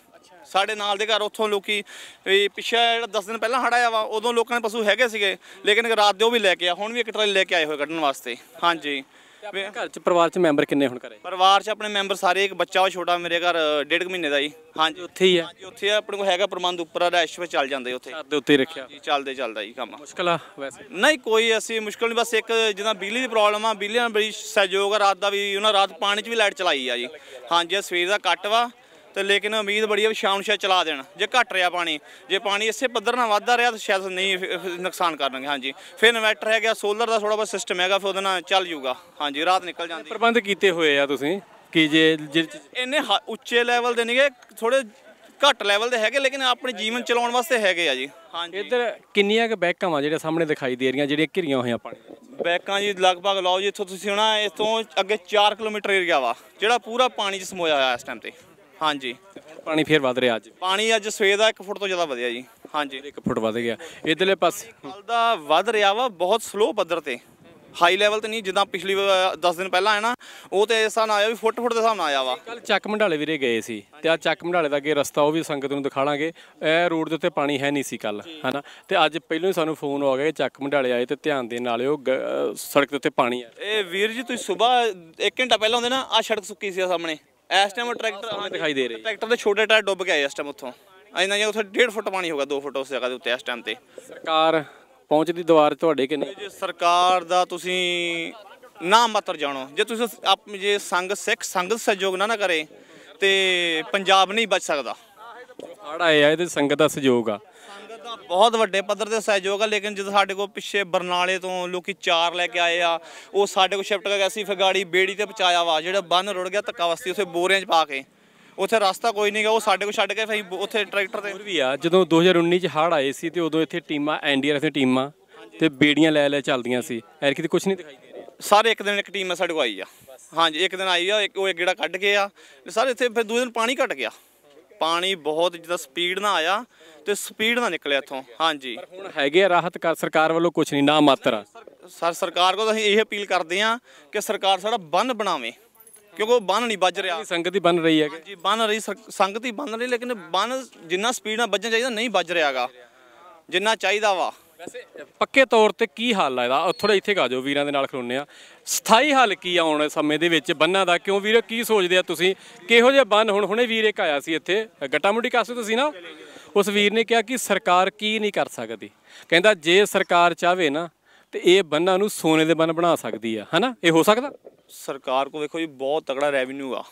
ਸਾਡੇ ਨਾਲ ਦੇ ਘਰ ਉੱਥੋਂ ਲੋਕੀ ਵੀ ਪਿੱਛੇ ਜਿਹੜਾ 10 ਦਿਨ ਪਹਿਲਾਂ ਹੜ੍ਹ ਆਇਆ ਵਾ ਉਦੋਂ ਲੋਕਾਂ ਦੇ ਪਸ਼ੂ ਹੈਗੇ ਸੀਗੇ ਲੇਕਿਨ ਰਾਤ ਦੇ ਉਹ ਵੀ ਲੈ ਕੇ ਆ ਹੁਣ ਵੀ ਇੱਕ ਟਰਾਲੀ ਲੈ ਕੇ ਆਏ ਹੋਏ ਕੱਢਣ ਵਾਸਤੇ। ਹਾਂਜੀ। ਘਰ ਚ ਪਰਿਵਾਰ ਚ ਮੈਂਬਰ ਕਿੰਨੇ ਹੁਣ ਕਰੇ ਪਰਿਵਾਰ ਚ ਆਪਣੇ ਮੈਂਬਰ ਸਾਰੇ ਇੱਕ ਬੱਚਾ ਵਾ ਛੋਟਾ ਮੇਰੇ ਘਰ ਡੇਢ ਕੁ ਮਹੀਨੇ ਦਾ ਜੀ। ਹਾਂਜੀ। ਉੱਥੇ ਹੀ ਆ? ਹਾਂਜੀ ਉੱਥੇ ਆਪਣੇ ਕੋਲ ਹੈਗਾ ਪ੍ਰਬੰਧ ਉੱਪਰ ਰੈਸ਼ ਵਿੱਚ ਚੱਲ ਜਾਂਦੇ ਉੱਥੇ। ਘਰ ਦੇ ਉੱਤੇ ਹੀ ਰੱਖਿਆ? ਜੀ ਚੱਲਦੇ ਚੱਲਦਾ ਜੀ ਕੰਮ। ਮੁਸ਼ਕਲ ਆ ਵੈਸੇ? ਨਹੀਂ ਕੋਈ ਅਸੀਂ ਮੁਸ਼ਕਲ ਨਹੀਂ ਬਸ ਇੱਕ ਜਿੱਦਾਂ ਬਿਜਲੀ ਦੀ ਪ੍ਰੋਬਲਮ ਆ ਬਿਜਲੀ ਨਾਲ ਬੜੀ ਸਹਿਯੋਗ ਆ ਰਾਤ ਦਾ ਵੀ ਉਹਨਾਂ ਰਾਤ ਪਾਣੀ 'ਚ ਵੀ ਲਾਈਟ ਚਲਾਈ ਆ ਜੀ। ਹਾਂਜੀ ਇਹ ਸਵੇਰ ਦਾ ਕੱਟ ਵਾ ਤੇ ਲੇਕਿਨ ਉਮੀਦ ਬੜੀ ਆ ਵੀ ਸ਼ਾਮ ਨੂੰ ਸ਼ਾਇਦ ਚਲਾ ਦੇਣ। ਜੇ ਘਟ ਰਿਹਾ ਪਾਣੀ ਜੇ ਪਾਣੀ ਇਸੇ ਪੱਧਰ ਨਾਲ ਵੱਧਦਾ ਰਿਹਾ ਤਾਂ ਸ਼ਾਇਦ ਨਹੀਂ ਨੁਕਸਾਨ ਕਰਨਗੇ ਹਾਂਜੀ। ਫਿਰ ਇਨਵਰਟਰ ਹੈਗਾ ਸੋਲਰ ਦਾ ਥੋੜਾ ਬਹੁਤ ਸਿਸਟਮ ਹੈਗਾ ਫਿਰ ਉਹਦੇ ਨਾਲ ਚੱਲ ਜੂਗਾ। ਹਾਂਜੀ ਰਾਤ ਨਿਕਲ ਜਾਂਦੀ। ਪ੍ਰਬੰਧ ਕੀਤੇ ਹੋਏ ਆ ਤੁਸੀਂ ਕਿ ਜੇ ਇੰਨੇ ਹ- ਉੱਚੇ ਲੈਵਲ ਦੇ ਨਹੀਂਗੇ ਥੋੜੇ ਘੱਟ ਲੈਵਲ ਦੇ ਹੈਗੇ ਲੇਕਿਨ ਆਪਣੇ ਜੀਵਨ ਚਲਾਉਣ ਵਾਸਤੇ ਹੈਗੇ ਆ ਜੀ। ਹਾਂਜੀ। ਇੱਧਰ ਕਿੰਨੀਆਂ ਕੁ ਬੈਕਾਂ ਵਾ ਜਿਹੜੇ ਸਾਹਮਣੇ ਦਿਖਾਈ ਦੇ ਰਹੀਆਂ ਜਿਹੜੀਆਂ ਘਿਰੀਆਂ ਹੋਈਆਂ ਪਾਣੀ? ਬੈਕਾਂ ਜੀ ਲਗਭਗ ਲਾਓ ਜੀ ਇੱਥੋਂ ਤੁਸੀਂ ਹੋਣਾ ਇੱਥੋਂ ਅੱਗੇ 4 ਕਿਲੋਮੀਟਰ ਏਰੀਆ ਵਾ ਜਿਹੜਾ ਪੂਰਾ ਪਾਣੀ 'ਚ ਸਮੋਇਆ ਹੋਇਆ ਇਸ ਟਾਈਮ ਤੇ। ਹਾਂਜੀ। ਪਾਣੀ ਫੇਰ ਵੱਧ ਰਿਹਾ ਅੱਜ। ਪਾਣੀ ਅੱਜ ਸਵੇਰ ਦਾ 1 ਫੁੱਟ ਤੋਂ ਜ਼ਿਆਦਾ ਵਧਿਆ ਜੀ। ਹਾਂਜੀ। 1 ਫੁੱਟ ਵੱਧ ਗਿਆ। ਇਧਰਲੇ ਪਾਸੇ। ਕੱਲ ਦਾ ਵੱਧ ਰਿਹਾ ਵਾ ਬਹੁਤ ਸਲੋ ਪੱਧਰ ਤੇ। ਹਾਈ ਲੈਵਲ ਤੇ ਨਹੀਂ ਜਿੱਦਾਂ ਪਿਛਲੀ 10 ਦਿਨ ਪਹਿਲਾਂ ਆਇਆ ਨਾ ਉਹ ਤੇ ਇਸ ਹਿਸਾਬ ਨਾਲ ਆਇਆ ਵੀ ਫੁੱਟ ਫੁੱਟ ਦੇ ਹਿਸਾਬ ਨਾਲ ਆਇਆ ਵਾ। ਕੱਲ ਚੱਕ ਮੰਡਾਲੇ ਵੀਰੇ ਗਏ ਸੀ ਤੇ ਆ ਚੱਕ ਮੰਡਾਲੇ ਦਾ ਅੱਗੇ ਰਸਤਾ ਉਹ ਵੀ ਸੰਗਤ ਨੂੰ ਦਿਖਾਵਾਂਗੇ ਇਹ ਰੋਡ ਦੇ ਉੱਤੇ ਪਾਣੀ ਹੈ ਨਹੀਂ ਸੀ ਕੱਲ ਹਨਾ ਤੇ ਅੱਜ ਪਹਿਲਾਂ ਹੀ ਸਾਨੂੰ ਫੋਨ ਆ ਗਿਆ ਕਿ ਚੱਕ ਮੰਡਾਲੇ ਆਏ ਤੇ ਧਿਆਨ ਦੇਣ ਵਾਲੇ ਉਹ ਗ- ਅਹ ਸੜਕ ਦੇ ਉੱਤੇ ਪਾਣੀ ਆ ਇਹ ਵੀਰ ਜੀ ਤੁਸੀਂ ਸਵੇਰ 1 ਘੰਟਾ ਪਹਿਲਾਂ ਆਉਂਦੇ ਨਾ ਆ ਸੜਕ ਸੁੱਕੀ ਸੀ ਸਾਹਮਣੇ। ਇਸ ਟਾਈਮ ਟਰੈਕਟਰ ਦਿਖਾਈ ਦੇ ਰਹੀ ਟਰੈਕਟਰ ਦੇ ਛੋਟੇ ਟਾਇਰ ਡੁੱਬ ਆਏ ਇਸ ਟਾਈਮ ਉੱਥੋਂ। ਇੰਨਾ ਜਿਹਾ ਉੱਥੇ 1.5 ਫੁੱਟ ਪਾਣੀ ਹੋਗਾ 2 ਫੁੱਟ ਉਸ ਜਗ੍ਹਾ ਦੇ ਉੱਤੇ ਇਸ ਟਾਈਮ ਤੇ। ਸਰਕਾਰ ਪਹੁੰਚਦੀ ਦੁਆਰ ਤੁਹਾਡੇ ਕਿ ਨਹੀਂ? ਜੇ ਸਰਕਾਰ ਦਾ ਤੁਸੀਂ ਨਾ ਮਾਤਰ ਜਾਣੋ ਜੇ ਤੁਸੀਂ ਆਪ ਜੇ ਸੰਗ ਸਿੱਖ ਸੰਗਤ ਸਹਿਯੋਗ ਨਾ ਨਾ ਕਰੇ ਤੇ ਪੰਜਾਬ ਨਹੀਂ ਬਚ ਸਕਦਾ। ਹੜ ਆਏ ਆ ਇਹਦੇ ਸੰਗਤ ਦਾ ਸਹਿਯੋਗ ਆ। ਦਾ ਬਹੁਤ ਵੱਡੇ ਪੱਧਰ ਤੇ ਸਹਿਯੋਗ ਆ ਲੇਕਿਨ ਜਦੋਂ ਸਾਡੇ ਕੋਲ ਪਿੱਛੇ ਬਰਨਾਲੇ ਤੋਂ ਲੋਕੀ ਚਾਰ ਲੈ ਕੇ ਆਏ ਆ ਉਹ ਸਾਡੇ ਕੋਲ ਸ਼ਿਫਟ ਕਰਕੇ ਅਸੀਂ ਫਿਰ ਗਾੜੀ ਬੇੜੀ ਤੇ ਪਹੁੰਚਾਇਆ ਵਾ ਜਿਹੜਾ ਬੰਨ ਰੁੜ ਗਿਆ ਧੱਕਾ ਵਸਤੀ ਉੱਥੇ ਬੋਰਿਆਂ 'ਚ ਪਾ ਕੇ। ਉੱਥੇ ਰਸਤਾ ਕੋਈ ਨਹੀਂਗਾ ਉਹ ਸਾਡੇ ਕੋਲ ਛੱਡ ਕੇ ਫਿਰ ਅਸੀਂ ਉੱਥੇ ਟਰੈਕਟਰ ਤੇ ਹੋਰ ਵੀ ਆ ਜਦੋਂ 2019 ਚ ਹੜ ਆਏ ਸੀ ਤੇ ਉਦੋਂ ਇੱਥੇ ਟੀਮਾਂ ਐਨਡੀਆਰਐਫ ਦੀਆਂ ਟੀਮਾਂ ਤੇ ਬੇੜੀਆਂ ਲੈ ਲੈ ਚੱਲਦੀਆਂ ਸੀ। ਐਰਕੀ ਤੇ ਕੁਝ ਨਹੀਂ ਦਿਖਾਈ ਦੇ ਰਿਹਾ। ਸਾਰੇ ਇੱਕ ਦਿਨ ਇੱਕ ਟੀਮ ਸਾਡੇ ਕੋਲ ਆਈ ਆ। ਹਾਂਜੀ ਇੱਕ ਦਿਨ ਆਈ ਆ ਇੱਕ ਉਹ ਇੱਕ ਗੇੜਾ ਕੱਢ ਕੇ ਆ ਸਾਰੇ ਇੱਥੇ ਫਿਰ ਦੂਜੇ ਦਿਨ ਪਾਣੀ ਘਟ ਗਿਆ। ਪਾਣੀ ਬਹੁਤ ਜਿੱਦਾਂ ਸਪੀਡ ਨਾਲ ਆਇਆ ਤੇ ਸਪੀਡ ਨਾਲ ਨਿਕਲਿਆ ਇੱਥੋਂ। ਹਾਂਜੀ। ਹੁਣ ਹੈਗੇ ਆ ਰਾਹਤ ਕਰ ਸਰਕਾਰ ਵੱਲੋਂ ਕੁਝ ਨਹੀਂ ਨਾ ਮਾਤਰ। ਆ ਸਰ ਸਰਕਾਰ ਕੋਲ ਅਸੀਂ ਇਹ ਅਪੀਲ ਕਰਦੇ ਆ ਕਿ ਸਰਕਾਰ ਸਾਡਾ ਬੰਨ ਬਣਾਵੇ ਕਿਉਂਕਿ ਉਹ ਬੰਨ ਨਹੀਂ ਵੱਜ ਰਿਹਾ। ਸੰਗਤ ਹੀ ਬਣ ਰਹੀ ਹੈ ਕਿ ਜੀ ਬੰਨ ਰਹੀ ਸਰ- ਸੰਗਤ ਹੀ ਬੰਨ ਰਹੀ ਲੇਕਿਨ ਬੰਨ ਜਿੰਨਾ ਸਪੀਡ ਨਾਲ ਵੱਜਣਾ ਚਾਹੀਦਾ ਨਹੀਂ ਵੱਜ ਰਿਹਾਗਾ। ਜਿੰਨਾ ਚਾਹੀਦਾ ਵਾ। ਵੈਸੇ, ਪੱਕੇ ਤੌਰ ਤੇ ਕੀ ਹੱਲ ਆ ਇਹਦਾ? ਥੋੜਾ ਇੱਥੇ ਕਾ ਜਾਓ, ਵੀਰਾਂ ਦੇ ਨਾਲ ਖਲੋਨੇ ਆ। ਸਥਾਈ ਹੱਲ ਕੀ ਆ ਆਉਣ ਸਮੇਂ ਦੇ ਵਿੱਚ ਬੰਨਾਂ ਦਾ? ਕਿਉਂ ਵੀਰ, ਕੀ ਸੋਚਦੇ ਆ ਤੁਸੀਂ? ਕਿਹੋ ਜਿਹਾ ਬੰਨ ਹੁਣ, ਹੁਣੇ ਵੀਰ ਇੱਕ ਆਇਆ ਸੀ ਇੱਥੇ। ਗੱਟਾਮੁੰਡੀ ਕਾਸੇ ਤੁਸੀਂ ਨਾ? ਉਸ ਵੀਰ ਨੇ ਕਿਹਾ ਕਿ ਸਰਕਾਰ ਕੀ ਨਹੀਂ ਕਰ ਸਕਦੀ। ਕਹਿੰਦਾ ਜੇ ਸਰਕਾਰ ਚਾਹਵੇ ਨਾ, ਤੇ ਇਹ ਬੰਨਾਂ ਨੂੰ ਸੋਨੇ ਦੇ ਬੰਨ ਬਣਾ ਸਕਦੀ ਆ। ਹਨਾ? ਇਹ ਹੋ ਸਕਦਾ? ਸਰਕਾਰ ਕੋ ਵੇਖੋ ਜੀ, ਬਹੁਤ ਤਕੜਾ ਰੈਵਨਿਊ ਆ।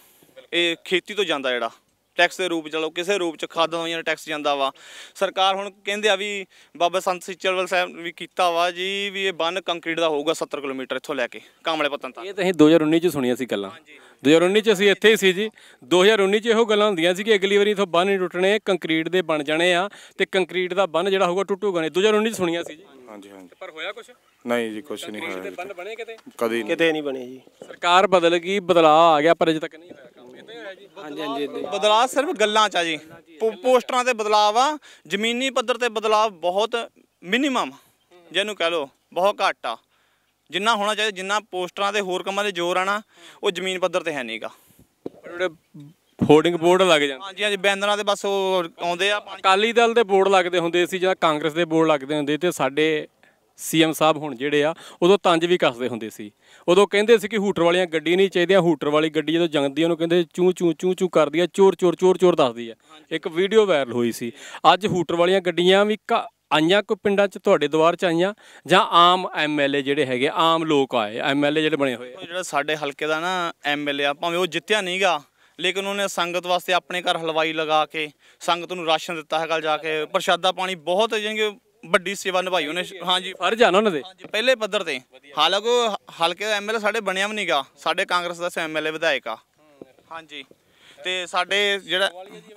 ਇਹ ਖੇਤੀ ਤੋਂ ਜਾਂਦਾ ਜਿਹੜਾ। ਟੈਕਸ ਦੇ ਰੂਪ ਚ ਚਲੋ ਕਿਸੇ ਰੂਪ ਚ ਖਾਦਾਂ ਦਵਾਈਆਂ ਟੈਕਸ ਜਾਂਦਾ ਵਾ। ਸਰਕਾਰ ਹੁਣ ਕਹਿੰਦੇ ਆ ਵੀ ਬਾਬਾ ਸੰਤ ਸਿਚਲਵਲ ਸਾਹਿਬ ਵੀ ਕੀਤਾ ਵਾ ਜੀ ਵੀ ਇਹ ਬੰਨ ਕੰਕਰੀਟ ਦਾ ਹੋਊਗਾ 70 ਕਿਲੋਮੀਟਰ ਇੱਥੋਂ ਲੈ ਕੇ ਕਾਮਲੇ ਪਤਨ ਤੱਕ। ਇਹ ਤਾਂ ਅਸੀਂ 2019 ਚ ਸੁਣੀਆਂ ਸੀ ਗੱਲਾਂ। 2019 ਚ ਅਸੀਂ ਇੱਥੇ ਹੀ ਸੀ ਜੀ। 2019 ਚ ਇਹੋ ਗੱਲਾਂ ਹੁੰਦੀਆਂ ਸੀ ਕਿ ਅਗਲੀ ਵਾਰੀ ਇਥੋਂ ਬੰਨ ਨਹੀਂ ਟੁੱਟਣੇ ਕੰਕਰੀਟ ਦੇ ਬਣ ਜਾਣੇ ਆ ਤੇ ਕੰਕਰੀਟ ਦਾ ਬੰਨ ਜਿਹੜਾ ਹੋਊਗਾ ਟੁੱਟੂਗਾ ਨਹੀਂ। 2019 ਚ ਸੁਣੀਆਂ ਸੀ ਜੀ। ਹਾਂਜੀ ਹਾਂਜੀ। ਪਰ ਹੋਇਆ ਕੁਛ? ਨਹੀਂ ਜੀ ਕੁਝ ਨਹੀਂ ਹੋਇਆ ਬੰਨ ਬਣੇ ਕਿਤੇ? ਕਦੀ ਕਿਤੇ ਨਹੀਂ ਬਣੇ ਜੀ। ਸਰਕਾਰ ਬਦਲ ਗਈ ਬਦਲਾਅ ਆ ਗਿਆ ਪਰ ਅਜੇ ਤੱਕ ਨਹੀਂ ਹੋਇਆ। ਤਾਂ ਹਾਂਜੀ ਹਾਂਜੀ। ਬਦਲਾਅ ਸਿਰਫ ਗੱਲਾਂ ਚ ਆ ਜੀ। ਪੋ- ਪੋਸਟਰਾਂ ਤੇ ਬਦਲਾਅ ਆ ਜ਼ਮੀਨੀ ਪੱਧਰ ਤੇ ਬਦਲਾਅ ਬਹੁਤ ਮਿਨੀਮਮ ਜਿਹਨੂੰ ਕਹ ਲੋ ਬਹੁਤ ਘੱਟ ਆ। ਜਿੰਨਾ ਹੋਣਾ ਚਾਹੀਦਾ ਜਿੰਨਾ ਪੋਸਟਰਾਂ ਤੇ ਹੋਰ ਕੰਮਾਂ ਦੇ ਜ਼ੋਰ ਆਣਾ ਉਹ ਜ਼ਮੀਨ ਪੱਧਰ ਤੇ ਹੈ ਨਹੀਂਗਾ ਹੋਰਡਿੰਗ ਬੋਰਡ ਲੱਗ ਜਾਂਦੇ। ਹਾਂਜੀ ਹਾਂਜੀ ਬੈਨਰਾਂ ਤੇ ਬਸ ਉਹ ਆਉਂਦੇ ਆ ਅਕਾਲੀ ਦਲ ਦੇ ਬੋਰਡ ਲੱਗਦੇ ਹੁੰਦੇ ਸੀ ਜਾਂ ਕਾਂਗਰਸ ਦੇ ਬੋਰਡ ਲੱਗਦੇ ਹੁੰਦੇ ਤੇ ਸਾਡੇ ਸੀਐਮ ਸਾਹਿਬ ਹੁਣ ਜਿਹੜੇ ਆ ਉਦੋਂ ਤੰਜ ਵੀ ਕੱਸਦੇ ਹੁੰਦੇ ਸੀ। ਉਦੋਂ ਕਹਿੰਦੇ ਸੀ ਕਿ ਹੂਟਰ ਵਾਲੀਆਂ ਗੱਡੀਆਂ ਨਹੀਂ ਚਾਹੀਦੀਆਂ ਹੂਟਰ ਵਾਲੀ ਗੱਡੀ ਜਦੋਂ ਆ ਉਹਨੂੰ ਕਹਿੰਦੇ ਚੂ ਚੂ ਚੂ ਚੂ ਕਰਦੀ ਆ ਚੋਰ ਚੋਰ ਚੋਰ ਚੋਰ ਦੱਸਦੀ ਆ। ਇੱਕ ਵੀਡੀਓ ਵਾਇਰਲ ਹੋਈ ਸੀ। ਅੱਜ ਹੂਟਰ ਵਾਲੀਆਂ ਗੱਡੀਆਂ ਵੀ ਕ- ਆਈਆਂ ਕੋਈ ਪਿੰਡਾਂ 'ਚ ਤੁਹਾਡੇ ਦੁਆਰ 'ਚ ਆਈਆਂ ਜਾਂ ਆਮ ਐਮਐਲਏ ਜਿਹੜੇ ਹੈਗੇ ਆਮ ਲੋਕ ਆਏ ਐਮਐਲਏ ਜਿਹੜੇ ਬਣੇ ਹੋਏ ਜਿਹੜਾ ਸਾਡੇ ਹਲਕੇ ਦਾ ਨਾ ਐਮਐਲਏ ਆ ਭਾਵੇਂ ਉਹ ਜਿੱਤਿਆ ਨਹੀਂਗਾ ਲੇਕਿਨ ਉਹਨੇ ਸੰਗਤ ਵਾਸਤੇ ਆਪਣੇ ਘਰ ਹਲਵਾਈ ਲਗਾ ਕੇ ਸੰਗਤ ਨੂੰ ਰਾਸ਼ਨ ਦਿੱਤਾ ਹੈਗਾ ਜਾ ਕੇ ਪ੍ਰਸ਼ਾਦਾ ਪਾਣੀ ਬਹੁਤ ਕਿ ਵੱਡੀ ਸੇਵਾ ਨਿਭਾਈ ਉਹਨੇ। ਹਾਂਜੀ। ਫਰਜ਼ ਆ ਨਾ ਉਹਨਾਂ ਦੇ। ਹਾਂਜੀ ਪਹਿਲੇ ਪੱਧਰ ਤੇ। ਹਾਲਾਂਕਿ ਹਲਕੇ ਦਾ ਐਮਐਲਏ ਸਾਡੇ ਬਣਿਆ ਵੀ ਨਹੀਂਗਾ। ਸਾਡੇ ਕਾਂਗਰਸ ਦਾ ਐਮਐਲਏ ਵਿਧਾਇਕ ਆ। ਹਾਂਜੀ। ਤੇ ਸਾਡੇ ਜਿਹੜਾ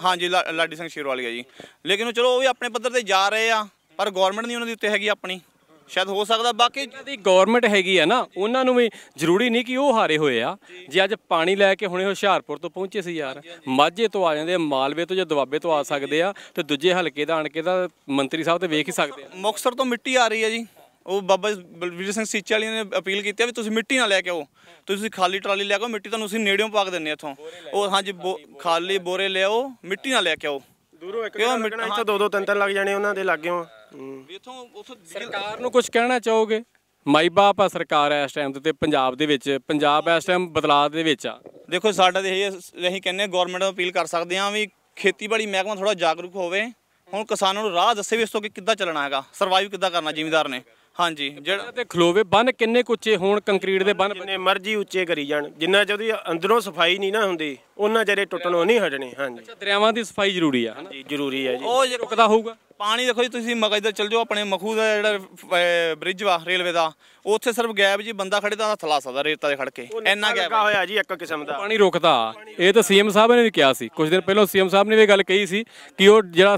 ਹਾਂਜੀ ਲਾਡੀ ਸਿੰਘ ਸ਼ੇਰਵਾਲੀਆ ਜੀ। ਲੇਕਿਨ ਉਹ ਚਲੋ ਉਹ ਵੀ ਆਪਣੇ ਪੱਧਰ ਤੇ ਜਾ ਰਹੇ ਆ ਪਰ ਗਵਰਨਮੈਂਟ ਨਹੀਂ ਉਹਨਾਂ ਦੀ ਉੱਤੇ ਹੈਗੀ ਆਪਣੀ। ਸ਼ਾਇਦ ਹੋ ਸਕਦਾ ਬਾਕੀ ਦੀ ਗਵਰਨਮੈਂਟ ਹੈਗੀ ਆ ਨਾ ਉਹਨਾਂ ਨੂੰ ਵੀ ਜ਼ਰੂਰੀ ਨਹੀਂ ਕਿ ਉਹ ਹਾਰੇ ਹੋਏ ਆ। ਜੇ ਅੱਜ ਪਾਣੀ ਲੈ ਕੇ ਹੁਣੇ ਹੁਸ਼ਿਆਰਪੁਰ ਤੋਂ ਪਹੁੰਚੇ ਸੀ ਯਾਰ ਮਾਝੇ ਤੋਂ ਆ ਜਾਂਦੇ ਆ ਮਾਲਵੇ ਤੋਂ ਜਾਂ ਦੁਆਬੇ ਤੋਂ ਆ ਸਕਦੇ ਆ ਤੇ ਦੂਜੇ ਹਲਕੇ ਦਾ ਆਣ ਕੇ ਤਾਂ ਮੰਤਰੀ ਸਾਹਿਬ ਤੇ ਵੇਖ ਹੀ ਸਕਦੇ ਆ। ਮੁਕਤਸਰ ਤੋਂ ਮਿੱਟੀ ਆ ਰਹੀ ਹੈ ਜੀ। ਉਹ ਬਾਬਾ ਬਲਵੀਰ ਸਿੰਘ ਸੀਚੇ ਵਾਲੀ ਨੇ ਅਪੀਲ ਕੀਤੀ ਵੀ ਤੁਸੀਂ ਮਿੱਟੀ ਨਾ ਲੈ ਕੇ ਆਓ। ਤੁਸੀਂ ਖਾਲੀ ਟਰਾਲੀ ਲੈ ਕੇ ਆਓ ਮਿੱਟੀ ਤੁਹਾਨੂੰ ਅਸੀਂ ਨੇੜਿਓਂ ਪਾ ਕੇ ਦਿੰਨੇ ਆ ਇੱਥੋਂ। ਉਹ ਹਾਂਜੀ ਖਾਲੀ ਬੋਰੇ ਲਿਆਓ ਮਿੱਟੀ ਨਾ ਲੈ ਕੇ ਆਓ। ਦੂਰੋਂ ਇੱਕ ਲੱਗਣਾ ਇੱਥੋਂ ਦੋ ਦੋ ਤਿੰਨ ਤਿੰਨ ਲੱਗ ਜਾਣੇ ਉਹਨਾਂ ਦੇ ਲਾਗਿਓ ਵੀ ਇੱਥੋਂ ਉੱਥੋਂ ਸਰਕਾਰ ਨੂੰ ਕੁਝ ਕਹਿਣਾ ਚਾਹੋਗੇ? ਮਾਈ ਬਾਪ ਆ ਸਰਕਾਰ ਇਸ ਟਾਈਮ ਤੇ ਪੰਜਾਬ ਦੇ ਵਿੱਚ ਪੰਜਾਬ ਇਸ ਟਾਈਮ ਬਦਲਾਅ ਦੇ ਵਿੱਚ ਆ। ਦੇਖੋ ਸਾਡਾ ਤੇ ਇਹ ਅਸੀਂ ਕਹਿੰਨੇ ਗਵਰਨਮੈਂਟ ਨੂੰ ਅਪੀਲ ਕਰ ਸਕਦੇ ਹਾਂ ਵੀ ਖੇਤੀਬਾੜੀ ਮਹਿਕਮਾ ਥੋੜਾ ਜਾਗਰੂਕ ਹੋਵੇ। ਹੁਣ ਕਿਸਾਨਾਂ ਨੂੰ ਰਾਹ ਦੱਸੇ ਵੀ ਇਸ ਤੋਂ ਕਿ ਕਿੱਦਾਂ ਚੱਲਣਾ ਹੈਗਾ ਸਰਵਾਈਵ ਕਿੱਦਾਂ ਕਰਨਾ ਜ਼ਿਮੀਂਦਾਰ ਨੇ। ਹਾਂਜੀ ਜਿਹੜਾ ਤੇ ਖਲੋਵੇ ਬੰਨ ਕਿੰਨੇ ਕੁੱਚੇ ਹੋਣ ਕੰਕਰੀਟ ਦੇ ਬੰਨ ਜਿੰਨੇ ਮਰਜ਼ੀ ਉੱਚੇ ਕਰੀ ਜਾਣ ਜਿੰਨਾ ਚਿਰ ਉਹਦੀ ਅੰਦਰੋਂ ਸਫ਼ਾਈ ਨਹੀਂ ਨਾ ਹੁੰਦੀ ਉਹਨਾਂ ਚਿਹਰੇ ਟੁੱਟਣੋਂ ਨਹੀਂ ਹਟਣੇ ਹਾਂਜੀ। ਦਰਿਆਵਾਂ ਦੀ ਸਫ਼ਾਈ ਜ਼ਰੂਰੀ ਆ ਹਨਾ? ਜੀ ਜ਼ਰੂਰੀ ਹੈ ਜੀ। ਉਹ ਜੇ ਰੁਕਦਾ ਹੋਊਗਾ। ਪਾਣੀ ਦੇਖੋ ਜੀ ਤੁਸੀਂ ਮਗਾ ਇੱਧਰ ਚੱਲ ਜਾਓ ਆਪਣੇ ਮਖੂ ਦਾ ਜਿਹੜਾ ਬ੍ਰਿਜ ਵਾ ਰੇਲਵੇ ਦਾ ਉੱਥੇ ਸਿਰਫ ਗੈਪ ਜੀ ਬੰਦਾ ਖੜੇ ਤਾਂ ਹੱਥ ਲਾ ਸਕਦਾ ਰੇਤਾ ਦੇ ਖੜ ਕੇ ਇੰਨਾ ਗੈਪ ਲੱਗਾ ਹੋਇਆ ਜੀ ਇੱਕ ਕਿਸਮ ਦਾ। ਪਾਣੀ ਰੁਕਦਾ। ਇਹ ਤਾਂ ਸੀਐਮ ਸਾਹਿਬ ਨੇ ਵੀ ਕਿਹਾ ਸੀ ਕੁਝ ਦਿਨ ਪਹਿਲਾਂ ਸੀਐਮ ਸਾਹਿਬ ਨੇ ਵੀ ਇਹ ਗੱਲ ਕਹੀ ਸੀ ਕਿ ਉਹ ਜਿਹੜਾ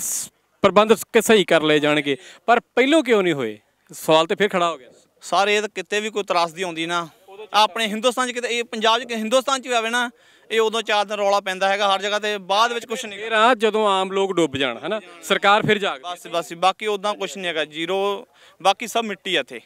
ਪ੍ਰਬੰਧ ਸਹੀ ਕਰ ਲਏ ਜਾਣਗੇ ਪਰ ਪਹਿਲੋਂ ਕਿਉਂ ਨਹੀਂ ਹੋਏ? ਸਵਾਲ ਤੇ ਫਿਰ ਖੜਾ ਹੋ ਗਿਆ। ਸਾਰੇ ਇਹ ਤਾਂ ਕਿਤੇ ਵੀ ਕੋਈ ਤਰਾਸਦੀ ਆਉਂਦੀ ਨਾ। ਆਪਣੇ ਹਿੰਦੁਸਤਾਨ 'ਚ ਕਿਤੇ ਇਹ ਪੰਜਾਬ 'ਚ ਹਿੰਦੁਸਤਾਨ 'ਚ ਵੀ ਆਵੇ ਨਾ ਇਹ ਉਦੋਂ ਚਾਰ ਦਿਨ ਰੌਲਾ ਪੈਂਦਾ ਹੈਗਾ ਹਰ ਜਗ੍ਹਾ ਤੇ ਬਾਅਦ ਵਿੱਚ ਕੁਝ ਨਹੀਂ। ਫਿਰ ਆ ਜਦੋਂ ਆਮ ਲੋਕ ਡੁੱਬ ਜਾਣ ਹਨਾ? ਸਰਕਾਰ ਫਿਰ ਜਾਗ ਬਸ ਬਸ ਬਾਕੀ ਉਦਾਂ ਕੁਝ ਨਹੀਂ ਹੈਗਾ ਜ਼ੀਰੋ ਬਾਕੀ ਸਭ ਮਿੱਟੀ ਆ ਇੱਥੇ।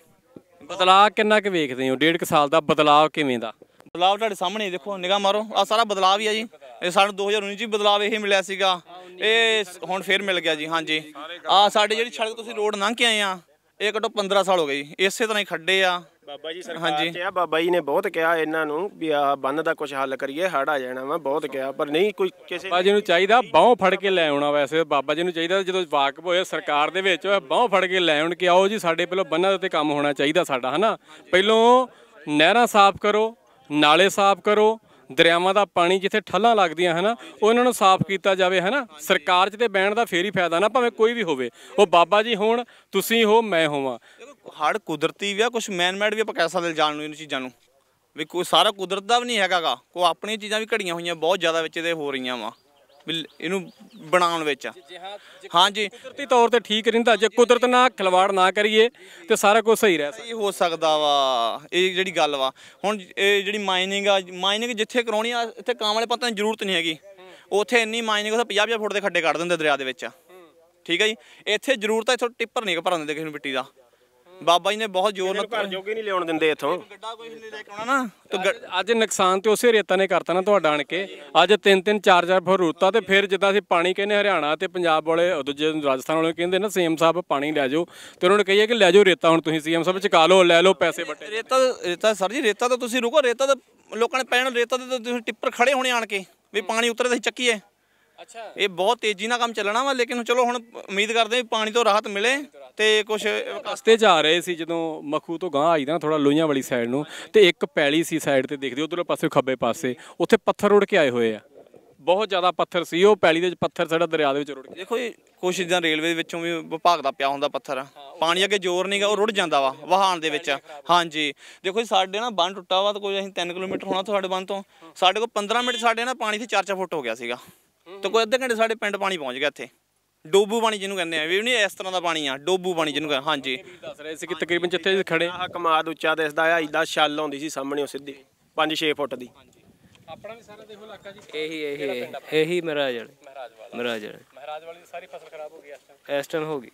ਬਦਲਾਅ ਕਿੰਨਾ ਕੁ ਵੇਖਦੇ ਹੋ? ਡੇਢ ਕੁ ਸਾਲ ਦਾ ਬਦਲਾਅ ਕਿਵੇਂ ਦਾ? ਬਦਲਾਵ ਤੁਹਾਡੇ ਸਾਹਮਣੇ ਦੇਖੋ ਨਿਗਾਹ ਮਾਰੋ ਆ ਸਾਰਾ ਬਦਲਾਵ ਹੀ ਆ ਜੀ। ਇਹ ਸਾਨੂੰ 2019 ਚ ਹੀ ਬਦਲਾਵ ਇਹ ਮਿਲਿਆ ਸੀਗਾ। ਇਹ ਹੁਣ ਫੇਰ ਮਿਲ ਗਿਆ ਜੀ ਹਾਂਜੀ। ਆ ਸਾਡੇ ਜਿਹੜੀ ਸੜਕ ਤੁਸੀਂ ਰੋਡ ਲੰਘ ਕੇ ਆਏ ਆ ਇਹ ਘੱਟੋ 15 ਸਾਲ ਹੋ ਗਏ ਜੀ। ਇਸੇ ਤਰ੍ਹਾਂ ਹੀ ਖੱਡੇ ਆ। ਬਾਬਾ ਜੀ ਹਾਂਜੀ। ਸਰਕਾਰ ਚ ਆ ਬਾਬਾ ਜੀ ਨੇ ਬਹੁਤ ਕਿਹਾ ਇਹਨਾਂ ਨੂੰ ਵੀ ਆ ਬੰਨ ਦਾ ਕੁਝ ਹੱਲ ਕਰੀਏ ਹੜ ਆ ਜਾਣਾ ਵਾ ਬਹੁਤ ਕਿਹਾ ਪਰ ਨਹੀਂ ਕੋਈ ਕਿਸੇ ਬਾਬਾ ਜੀ ਨੂੰ ਚਾਹੀਦਾ ਬਾਹੋਂ ਫੜ ਕੇ ਲੈ ਆਉਣਾ ਵੈਸੇ ਬਾਬਾ ਜੀ ਨੂੰ ਚਾਹੀਦਾ ਜਦੋਂ ਵਾਕਬ ਹੋਏ ਸਰਕਾਰ ਦੇ ਵਿੱਚ ਬਾਹੋਂ ਫੜ ਕੇ ਲੈ ਆਉਣ ਕਿ ਆਓ ਜੀ ਸਾਡੇ ਪਹਿਲਾਂ ਬੰਨਾਂ ਦੇ ਉੱਤੇ ਕੰਮ ਹੋਣਾ ਚਾਹੀਦਾ ਸਾਡਾ ਹਨਾ? ਪਹਿਲੋਂ ਨਹਿਰਾਂ ਸਾਫ਼ ਕਰੋ ਨਾਲੇ ਸਾਫ਼ ਕਰੋ ਦਰਿਆਵਾਂ ਦਾ ਪਾਣੀ ਜਿੱਥੇ ਠੱਲਾਂ ਲੱਗਦੀਆਂ ਹਨਾ, ਉਹ ਇਹਨਾਂ ਨੂੰ ਸਾਫ਼ ਕੀਤਾ ਜਾਵੇ ਹਨਾ। ਸਰਕਾਰ 'ਚ ਤੇ ਬਹਿਣ ਦਾ ਫੇਰ ਹੀ ਫਾਇਦਾ ਨਾ, ਭਾਵੇਂ ਕੋਈ ਵੀ ਹੋਵੇ। ਉਹ ਬਾਬਾ ਜੀ ਹੋਣ, ਤੁਸੀਂ ਹੋ, ਮੈਂ ਹੋਵਾਂ। ਹੜ ਕੁਦਰਤੀ ਵੀ ਆ ਕੁਝ ਮੈਨਮੈਡ ਵੀ ਆਪਾਂ ਕਹਿ ਸਕਦੇ ਜਾਣ ਨੂੰ ਇਹਨਾਂ ਚੀਜ਼ਾਂ ਨੂੰ। ਵੀ ਕੋਈ ਸਾਰਾ ਕੁਦਰਤ ਦਾ ਵੀ ਨਹੀਂ ਹੈਗਾਗਾ। ਕੋ ਆਪਣੀਆਂ ਚੀਜ਼ਾਂ ਵੀ ਘੜੀਆਂ ਹੋਈਆਂ, ਬਹੁਤ ਜ਼ਿਆਦਾ ਵਿੱਚ ਇਹਦੇ ਹੋ ਰਹੀਆਂ ਵਾ। ਵੀ ਇਹਨੂੰ ਬਣਾਉਣ ਵਿੱਚ। ਹਾਂਜੀ। ਕੁਦਰਤੀ ਤੌਰ ਤੇ ਠੀਕ ਰਹਿੰਦਾ ਜੇ ਕੁਦਰਤ ਨਾਲ ਖਿਲਵਾੜ ਨਾ ਕਰੀਏ ਤੇ ਸਾਰਾ ਕੁਝ ਸਹੀ ਰਹਿ ਸਕਦਾ। ਇਹ ਹੋ ਸਕਦਾ ਵਾ ਇਹ ਜਿਹੜੀ ਗੱਲ ਵਾ। ਹੁਣ ਇਹ ਜਿਹੜੀ ਮਾਈਨਿੰਗ ਆ ਮਾਈਨਿੰਗ ਜਿੱਥੇ ਕਰਾਉਣੀ ਆ ਇੱਥੇ ਕਾਂ ਵਾਲੇ ਪਤਾ ਦੀ ਜ਼ਰੂਰਤ ਨਹੀਂ ਹੈਗੀ। ਉੱਥੇ ਇੰਨੀ ਮਾਈਨਿੰਗ ਉੱਥੇ 50 50 ਫੁੱਟ ਦੇ ਖੱਡੇ ਕੱਢ ਦਿੰਦੇ ਦਰਿਆ ਦੇ ਵਿੱਚ। ਠੀਕ ਹੈ ਜੀ? ਇੱਥੇ ਜ਼ਰੂਰਤ ਆ ਇੱਥੋਂ ਟਿੱਪਰ ਨਹੀਂ ਭਰਨ ਦਿੰਦੇ ਕਿਸੇ ਨੂੰ ਮਿੱਟੀ ਦਾ। ਬਾਬਾ ਜੀ ਨੇ ਬਹੁਤ ਜ਼ੋਰ ਨਾਲ ਘਰ ਜੋਗੇ ਨਹੀਂ ਲਿਆਉਣ ਦਿੰਦੇ ਇੱਥੋਂ। ਗੱਡਾ ਕੋਈ ਨਹੀਂ ਲੈ ਕੇ ਆਉਣਾ ਨਾ ਤੇ ਅੱਜ ਨੁਕਸਾਨ ਤੇ ਉਸੇ ਰੇਤਾ ਨੇ ਕਰਤਾ ਨਾ ਤੁਹਾਡਾ ਆਣ ਕੇ। ਅੱਜ ਤਿੰਨ ਤਿੰਨ ਚਾਰ ਚਾਰ ਫੁੱਟ ਰੂਤਾ ਤੇ ਫਿਰ ਜਿੱਦਾਂ ਅਸੀਂ ਪਾਣੀ ਕਹਿੰਦੇ ਹਰਿਆਣਾ ਤੇ ਪੰਜਾਬ ਵਾਲੇ ਦੂਜੇ ਰਾਜਸਥਾਨ ਵਾਲੇ ਕਹਿੰਦੇ ਨਾ ਸੀਐਮ ਸਾਹਿਬ ਪਾਣੀ ਲੈ ਜਾਓ। ਤੇ ਉਹਨਾਂ ਨੇ ਕਹੀਏ ਕਿ ਲੈ ਜਾਓ ਰੇਤਾ ਹੁਣ ਤੁਸੀਂ ਸੀਐਮ ਸਾਹਿਬ ਚਕਾ ਲਓ ਲੈ ਲਓ ਪੈਸੇ ਵੱਟੇ। ਰੇਤਾ ਰੇਤਾ ਸਰ ਜੀ ਰੇਤਾ ਤਾਂ ਤੁਸੀਂ ਰੁਕੋ ਰੇਤਾ ਤਾਂ ਲੋਕਾਂ ਨੇ ਪੈਣ ਰੇਤਾ ਤੇ ਤੁਸੀਂ ਟਿੱਪਰ ਖੜੇ ਹੋਣੇ ਆਣ ਕੇ ਵੀ ਪਾਣੀ ਉਤਰੇ ਤਾਂ ਚੱਕੀਏ। ਅੱਛਾ। ਇਹ ਬਹੁਤ ਤੇਜ਼ੀ ਨਾਲ ਕੰਮ ਚੱਲਣਾ ਵਾ ਲੇਕਿਨ ਚਲੋ ਹੁਣ ਉਮੀਦ ਕਰਦੇ ਵੀ ਪਾਣੀ ਤੋਂ ਰਾਹਤ ਮਿਲੇ। ਤੇ ਕੁਝ ਰਸਤੇ 'ਚ ਆ ਰਹੇ ਸੀ ਜਦੋਂ ਮਖੂ ਤੋਂ ਗਾਂ ਆਈਦਾ ਨਾ ਥੋੜਾ ਲੋਹੀਆਂ ਵਾਲੀ ਸਾਈਡ ਨੂੰ ਤੇ ਇੱਕ ਪੈਲੀ ਸੀ ਸਾਈਡ ਤੇ ਦੇਖਦੇ ਉਧਰਲੇ ਪਾਸੇ ਖੱਬੇ ਪਾਸੇ ਉੱਥੇ ਪੱਥਰ ਉੜ ਕੇ ਆਏ ਹੋਏ ਆ। ਬਹੁਤ ਜ਼ਿਆਦਾ ਪੱਥਰ ਸੀ ਉਹ ਪੈਲੀ ਦੇ ਵਿੱਚ ਪੱਥਰ ਸਾਡਾ ਦਰਿਆ ਦੇ ਵਿੱਚ ਰੁੜ ਗਿਆ ਦੇਖੋ ਜੀ ਕੁਛ ਚੀਜ਼ਾਂ ਰੇਲਵੇ ਦੇ ਵਿੱਚੋਂ ਵੀ ਵਿਭਾਗ ਦਾ ਪਿਆ ਹੁੰਦਾ ਪੱਥਰ ਪਾਣੀ ਅੱਗੇ ਜ਼ੋਰ ਨਹੀਂਗਾ ਉਹ ਰੁੜ ਜਾਂਦਾ ਵਾ ਵਹਾਣ ਦੇ ਵਿੱਚ ਹਾਂਜੀ। ਦੇਖੋ ਜੀ ਸਾਡੇ ਨਾ ਬੰਨ ਟੁੱਟਾ ਵਾ ਤਾਂ ਕੋਈ ਅਸੀਂ 3 ਕਿਲੋਮੀਟਰ ਹੋਣਾ ਤੁਹਾਡੇ ਬੰਨ ਤੋਂ ਸਾਡੇ ਕੋਲ 15 ਮਿੰਟ ਸਾਡੇ ਨਾ ਪਾਣੀ ਤੇ 4-4 ਫੁੱਟ ਹੋ ਗਿਆ ਸੀਗਾ ਤੇ ਕੋਈ ਅੱਧੇ ਘੰਟੇ ਸਾਡੇ ਪਿੰਡ ਪਾਣੀ ਪਹੁੰਚ ਗਿਆ ਇੱਥੇ। ਡੋਬੂ ਪਾਣੀ ਜਿਹਨੂੰ ਕਹਿੰਦੇ ਆ ਵੀ ਨਹੀਂ ਇਸ ਤਰ੍ਹਾਂ ਦਾ ਪਾਣੀ ਆ ਡੋਬੂ ਪਾਣੀ ਜਿਹਨੂੰ ਕਹਿੰਦੇ ਹਾਂਜੀ। ਦੱਸ ਰਹੇ ਸੀ ਕਿ ਤਕਰੀਬਨ ਜਿੱਥੇ ਅਸੀਂ ਖੜੇ ਆਹ ਕਮਾਦ ਉੱਚਾ ਦਿਸਦਾ ਆ ਇਦਾਂ ਛੱਲ ਆਉਂਦੀ ਸੀ ਸਾਹਮਣੇ ਉਹ ਸਿੱਧੀ 5-6 ਫੁੱਟ ਦੀ। ਆਪਣਾ ਵੀ ਸਾਰਾ ਦੇਖੋ ਇਲਾਕਾ ਜੀ। ਇਹੀ ਇਹੀ ਇਹੀ ਮਹਾਰਾਜ ਵਾਲੇ। ਮਹਾਰਾਜ ਵਾਲੇ। ਮਹਾਰਾਜ ਵਾਲੀ। ਸਾਰੀ ਫਸਲ ਖਰਾਬ ਹੋ ਗਈ ਇਸ ਟਾਈਮ ਇਸ ਟਾਈਮ ਹੋ ਗਈ।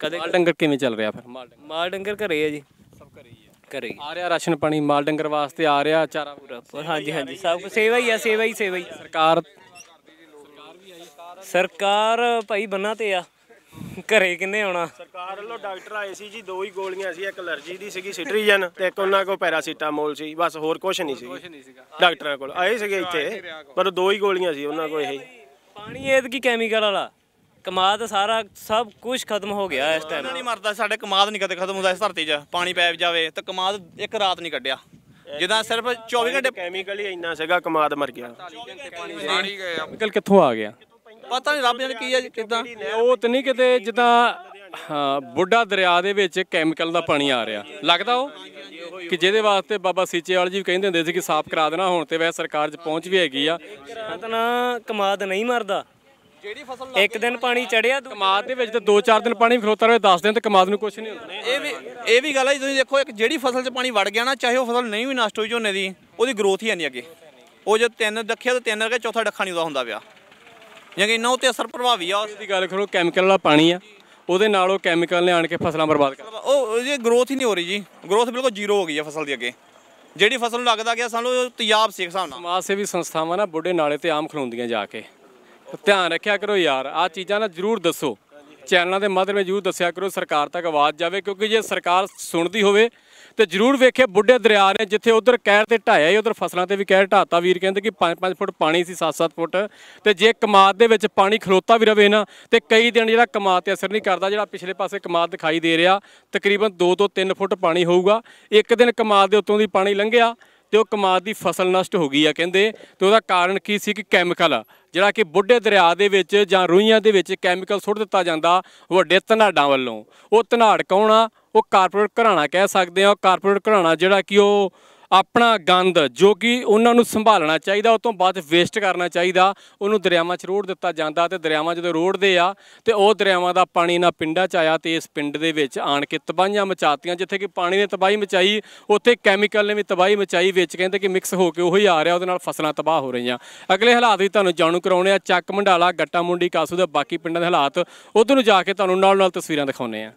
ਕਦੇ ਮਾਲ ਡੰਗਰ ਕਿਵੇਂ ਚੱਲ ਰਿਹਾ ਫਿਰ? ਮਾਲ ਡੰਗਰ। ਮਾਲ ਡੰਗਰ ਘਰੇ ਆ ਜੀ। ਸਭ ਘਰੇ ਹੀ ਆ। ਘਰੇ ਆ ਰਿਹਾ ਰਾਸ਼ਨ ਪਾਣੀ ਮਾਲ ਡੰਗਰ ਵਾਸਤੇ ਆ ਰਿਹਾ ਚਾਰਾ ਪੂਰਾ। ਹਾਂਜੀ ਹਾਂਜੀ। ਸਭ ਸੇਵਾ ਹੀ ਆ ਸੇਵਾ ਹੀ ਸੇਵਾ ਹੀ। ਸਰਕਾਰ ਸਰਕਾਰ ਭਾਈ ਬੰਨਾ ਤੇ ਆ। ਘਰੇ ਕਿੰਨੇ ਆਉਣਾ ਸਰਕਾਰ ਵੱਲੋਂ ਡਾਕਟਰ ਆਏ ਸੀ ਜੀ ਦੋ ਹੀ ਗੋਲੀਆਂ ਸੀ ਇੱਕ ਅਲਰਜੀ ਦੀ ਸੀਗੀ ਸਿਟਰੀਜਨ ਤੇ ਇੱਕ ਉਹਨਾਂ ਕੋਲ ਪੈਰਾਸੀਟਾਮੋਲ ਸੀ ਬਸ ਹੋਰ ਕੁਝ ਨਹੀਂ ਸੀ ਡਾਕਟਰਾਂ ਕੋਲ ਆਏ ਸੀਗੇ ਇੱਥੇ ਪਰ ਦੋ ਹੀ ਗੋਲੀਆਂ ਸੀ ਉਹਨਾਂ ਕੋਲ ਇਹ। ਪਾਣੀ ਇਹ ਕੀ ਕੈਮੀਕਲ ਵਾਲਾ? ਕਮਾਦ ਸਾਰਾ ਸਭ ਕੁਝ ਖਤਮ ਹੋ ਗਿਆ ਇਸ ਟਾਈਮ ਨਹੀਂ ਮਰਦਾ ਸਾਡੇ ਕਮਾਦ ਨਹੀਂ ਕਦੇ ਖਤਮ ਹੁੰਦਾ ਇਸ ਧਰਤੀ 'ਚ। ਪਾਣੀ ਪੈ ਜਾਵੇ ਤਾਂ ਕਮਾਦ ਇੱਕ ਰਾਤ ਨਹੀਂ ਕੱਢਿਆ। ਜਿੱਦਾਂ ਸਿਰਫ 24 ਘੰਟੇ ਕੈਮੀਕਲ ਹੀ ਇੰਨਾ ਸੀਗਾ ਕਮਾਦ ਮਰ ਗਿਆ। ਕੈਮੀਕਲ ਕਿੱਥੋਂ ਆ ਗਿਆ? ਪਤਾ ਨਹੀਂ ਰੱਬ ਜਾਣੇ ਕੀ ਆ ਜੀ ਕਿਦਾਂ? ਉਹ ਤਾਂ ਨਹੀਂ ਕਿਤੇ ਜਿੱਦਾਂ ਹਾਂ ਬੁੱਢਾ ਦਰਿਆ ਦੇ ਵਿੱਚ ਕੈਮੀਕਲ ਦਾ ਪਾਣੀ ਆ ਰਿਹਾ। ਲੱਗਦਾ ਉਹ? ਕਿ ਜਿਹਦੇ ਵਾਸਤੇ ਬਾਬਾ ਸੀਚੇਵਾਲ ਜੀ ਵੀ ਕਹਿੰਦੇ ਹੁੰਦੇ ਸੀ ਕਿ ਸਾਫ਼ ਕਰਾ ਦੇਣਾ ਹੁਣ ਤੇ ਵੈਸੇ ਸਰਕਾਰ 'ਚ ਪਹੁੰਚ ਵੀ ਹੈਗੀ ਆ। ਨਾ ਕਮਾਦ ਨਹੀਂ ਮਰਦਾ। ਜਿਹੜੀ ਫਸਲ ਇੱਕ ਦਿਨ ਪਾਣੀ ਚੜਿਆ ਕਮਾਦ ਦੇ ਵਿੱਚ ਤੇ 2-4 ਦਿਨ ਪਾਣੀ ਖਲੋਤਾ ਰਹੇ 10 ਦਿਨ ਤੇ ਕਮਾਦ ਨੂੰ ਕੁਝ ਨਹੀਂ ਹੁੰਦਾ। ਇਹ ਵੀ ਇਹ ਵੀ ਗੱਲ ਹੈ ਜੀ, ਤੁਸੀਂ ਦੇਖੋ ਇੱਕ ਜਿਹੜੀ ਫਸਲ 'ਚ ਪਾਣੀ ਵੜ ਗਿਆ ਨਾ ਚਾਹੇ ਉਹ ਫਸਲ ਨਹੀਂ ਵੀ ਨਸ਼ਟ ਹੋਈ ਝੋਨੇ ਦੀ ਉਹਦੀ ਗਰੋਥ ਹੀ ਹੈ ਨਹੀਂ ਅੱਗੇ। ਉਹ ਜੇ ਤਿੰਨ ਦੱਖਿਆ ਤੇ ਤਿੰਨ ਰਗੇ ਚੌਥਾ ਡੱਖਾ ਨਹੀਂ ਉਹਦਾ ਹੁੰਦਾ ਪਿਆ। ਜਿਵੇਂ ਇੰਨਾ ਉੱਤੇ ਅਸਰ ਪ੍ਰਭਾਵੀ ਆ। ਦੀ ਗੱਲ ਕਰੋ ਕੈਮੀਕਲ ਵਾਲਾ ਪਾਣੀ ਆ ਉਹਦੇ ਨਾਲ ਉਹ ਕੈਮੀਕਲ ਨੇ ਆਣ ਕੇ ਫਸਲਾਂ ਬਰਬਾਦ ਕਰ ਉਹ ਉਹਦੀ ਗਰੋਥ ਹੀ ਨਹੀਂ ਹੋ ਰਹੀ ਜੀ। ਗਰੋਥ ਬਿਲਕੁਲ ਜ਼ੀਰੋ ਹੋ ਗਈ ਹੈ ਫਸਲ ਦੀ ਅੱਗੇ। ਜਿਹੜੀ ਫਸਲ ਲੱਗਦਾ ਗਿਆ ਸਾਨੂੰ ਤਿਆਬ ਸੀ ਹਿਸਾਬ ਨਾਲ। ਸਮਾਜ ਸੇਵੀ ਸੰਸਥਾਵਾਂ ਨਾ ਬੁੱਢੇ ਨਾਲੇ ਤੇ ਆਮ ਖਲੋਂਦੀਆਂ ਜਾ ਕੇ। ਧਿਆਨ ਰੱਖਿਆ ਕਰੋ ਯਾਰ ਆ ਚੀਜ਼ਾਂ ਨਾ ਜਰੂਰ ਦੱਸੋ। ਚੈਨਲਾਂ ਦੇ ਮਾਧਿਅਮ ਜਰੂਰ ਦੱਸਿਆ ਕਰੋ ਸਰਕਾਰ ਤੱਕ ਆਵਾਜ਼ ਜਾਵੇ ਕਿਉਂਕਿ ਜੇ ਸਰਕਾਰ ਸੁਣਦੀ ਹੋਵੇ ਤੇ ਜਰੂਰ ਵੇਖੇ ਬੁੱਢੇ ਦਰਿਆ ਨੇ ਜਿੱਥੇ ਉਧਰ ਕਹਿਰ ਤੇ ਢਾਇਆ ਹੀ ਉਧਰ ਫਸਲਾਂ ਤੇ ਵੀ ਕਹਿਰ ਢਾਤਾ। ਵੀਰ ਕਹਿੰਦੇ ਕਿ 5-5 ਫੁੱਟ ਪਾਣੀ ਸੀ 7-7 ਫੁੱਟ। ਤੇ ਜੇ ਕਮਾਦ ਦੇ ਵਿੱਚ ਪਾਣੀ ਖਲੋਤਾ ਵੀ ਰਵੇ ਨਾ, ਤੇ ਕਈ ਦਿਨ ਜਿਹੜਾ ਕਮਾਦ ਤੇ ਅਸਰ ਨਹੀਂ ਕਰਦਾ, ਜਿਹੜਾ ਪਿਛਲੇ ਪਾਸੇ ਕਮਾਦ ਦਿਖਾਈ ਦੇ ਰਿਹਾ, ਤਕਰੀਬਨ 2 ਤੋਂ 3 ਫੁੱਟ ਪਾਣੀ ਹੋਊਗਾ। ਇੱਕ ਦਿਨ ਕਮਾਦ ਦੇ ਉੱਤੋਂ ਦੀ ਪਾਣੀ ਲੰਘਿਆ ਤੇ ਉਹ ਕਮਾਦ ਦੀ ਫਸਲ ਨਸ਼ਟ ਹੋ ਗਈ ਆ ਕਹਿੰਦੇ। ਤੇ ਉਹਦਾ ਕਾਰਨ ਕੀ ਸੀ ਕਿ ਕੈਮੀਕਲ ਜਿਹੜਾ ਕਿ ਬੁੱਢੇ ਦਰਿਆ ਦੇ ਵਿੱਚ ਜਾਂ ਰੂਈਆਂ ਦੇ ਵਿੱਚ ਕੈਮੀਕਲ ਸੁੱਟ ਦਿੱਤਾ ਜਾਂਦਾ ਵੱਡੇ ਧਨਾੜਾਂ ਵੱਲੋਂ। ਉਹ ਧਨਾੜ ਕੌਣ ਆ? ਉਹ ਕਾਰਪੋਰੇਟ ਘਰਾਣਾ ਕਹਿ ਸਕਦੇ ਆ ਕਾਰਪੋਰੇਟ ਘਰਾਣਾ ਜਿਹੜਾ ਕਿ ਉਹ ਆਪਣਾ ਗੰਦ ਜੋ ਕਿ ਉਹਨਾਂ ਨੂੰ ਸੰਭਾਲਣਾ ਚਾਹੀਦਾ, ਉਹ ਤੋਂ ਬਾਅਦ ਵੇਸਟ ਕਰਨਾ ਚਾਹੀਦਾ, ਉਹਨੂੰ ਦਰਿਆਵਾਂ 'ਚ ਰੋੜ ਦਿੱਤਾ ਜਾਂਦਾ ਤੇ ਦਰਿਆਵਾਂ ਜਦੋਂ ਰੋੜਦੇ ਆ ਤੇ ਉਹ ਦਰਿਆਵਾਂ ਦਾ ਪਾਣੀ ਨਾ ਪਿੰਡਾਂ 'ਚ ਆਇਆ ਤੇ ਇਸ ਪਿੰਡ ਦੇ ਵਿੱਚ ਆਣ ਕੇ ਤਬਾਹੀਆਂ ਮਚਾਤੀਆਂ, ਜਿੱਥੇ ਕਿ ਪਾਣੀ ਨੇ ਤਬਾਹੀ ਮਚਾਈ, ਉੱਥੇ ਕੈਮੀਕਲ ਨੇ ਵੀ ਤਬਾਹੀ ਮਚਾਈ ਵਿੱਚ ਕਹਿੰਦੇ ਕਿ ਮਿਕਸ ਹੋ ਕੇ ਉਹੀ ਆ ਰਿਹਾ, ਉਹਦੇ ਨਾਲ ਫਸਲਾਂ ਤਬਾਹ ਹੋ ਰਹੀਆਂ। ਅਗਲੇ ਹਾਲਾਤ ਵੀ ਤੁਹਾਨੂੰ ਜਾਣੂ ਕਰਾਉਣੇ ਆ, ਚੱਕ ਮੰਡਾਲਾ, ਗੱਟਾ ਮੁੰਡੀ, ਕਾਸੂ ਦੇ ਬਾਕੀ ਪਿੰਡਾਂ ਦੇ ਹਾਲਾਤ, ਉਧਰ ਨੂੰ ਜਾ ਕੇ ਤੁਹਾਨੂੰ ਨਾਲ ਨਾਲ ਤਸਵੀਰਾਂ ਦਿਖਾਉਣੇ ਆ।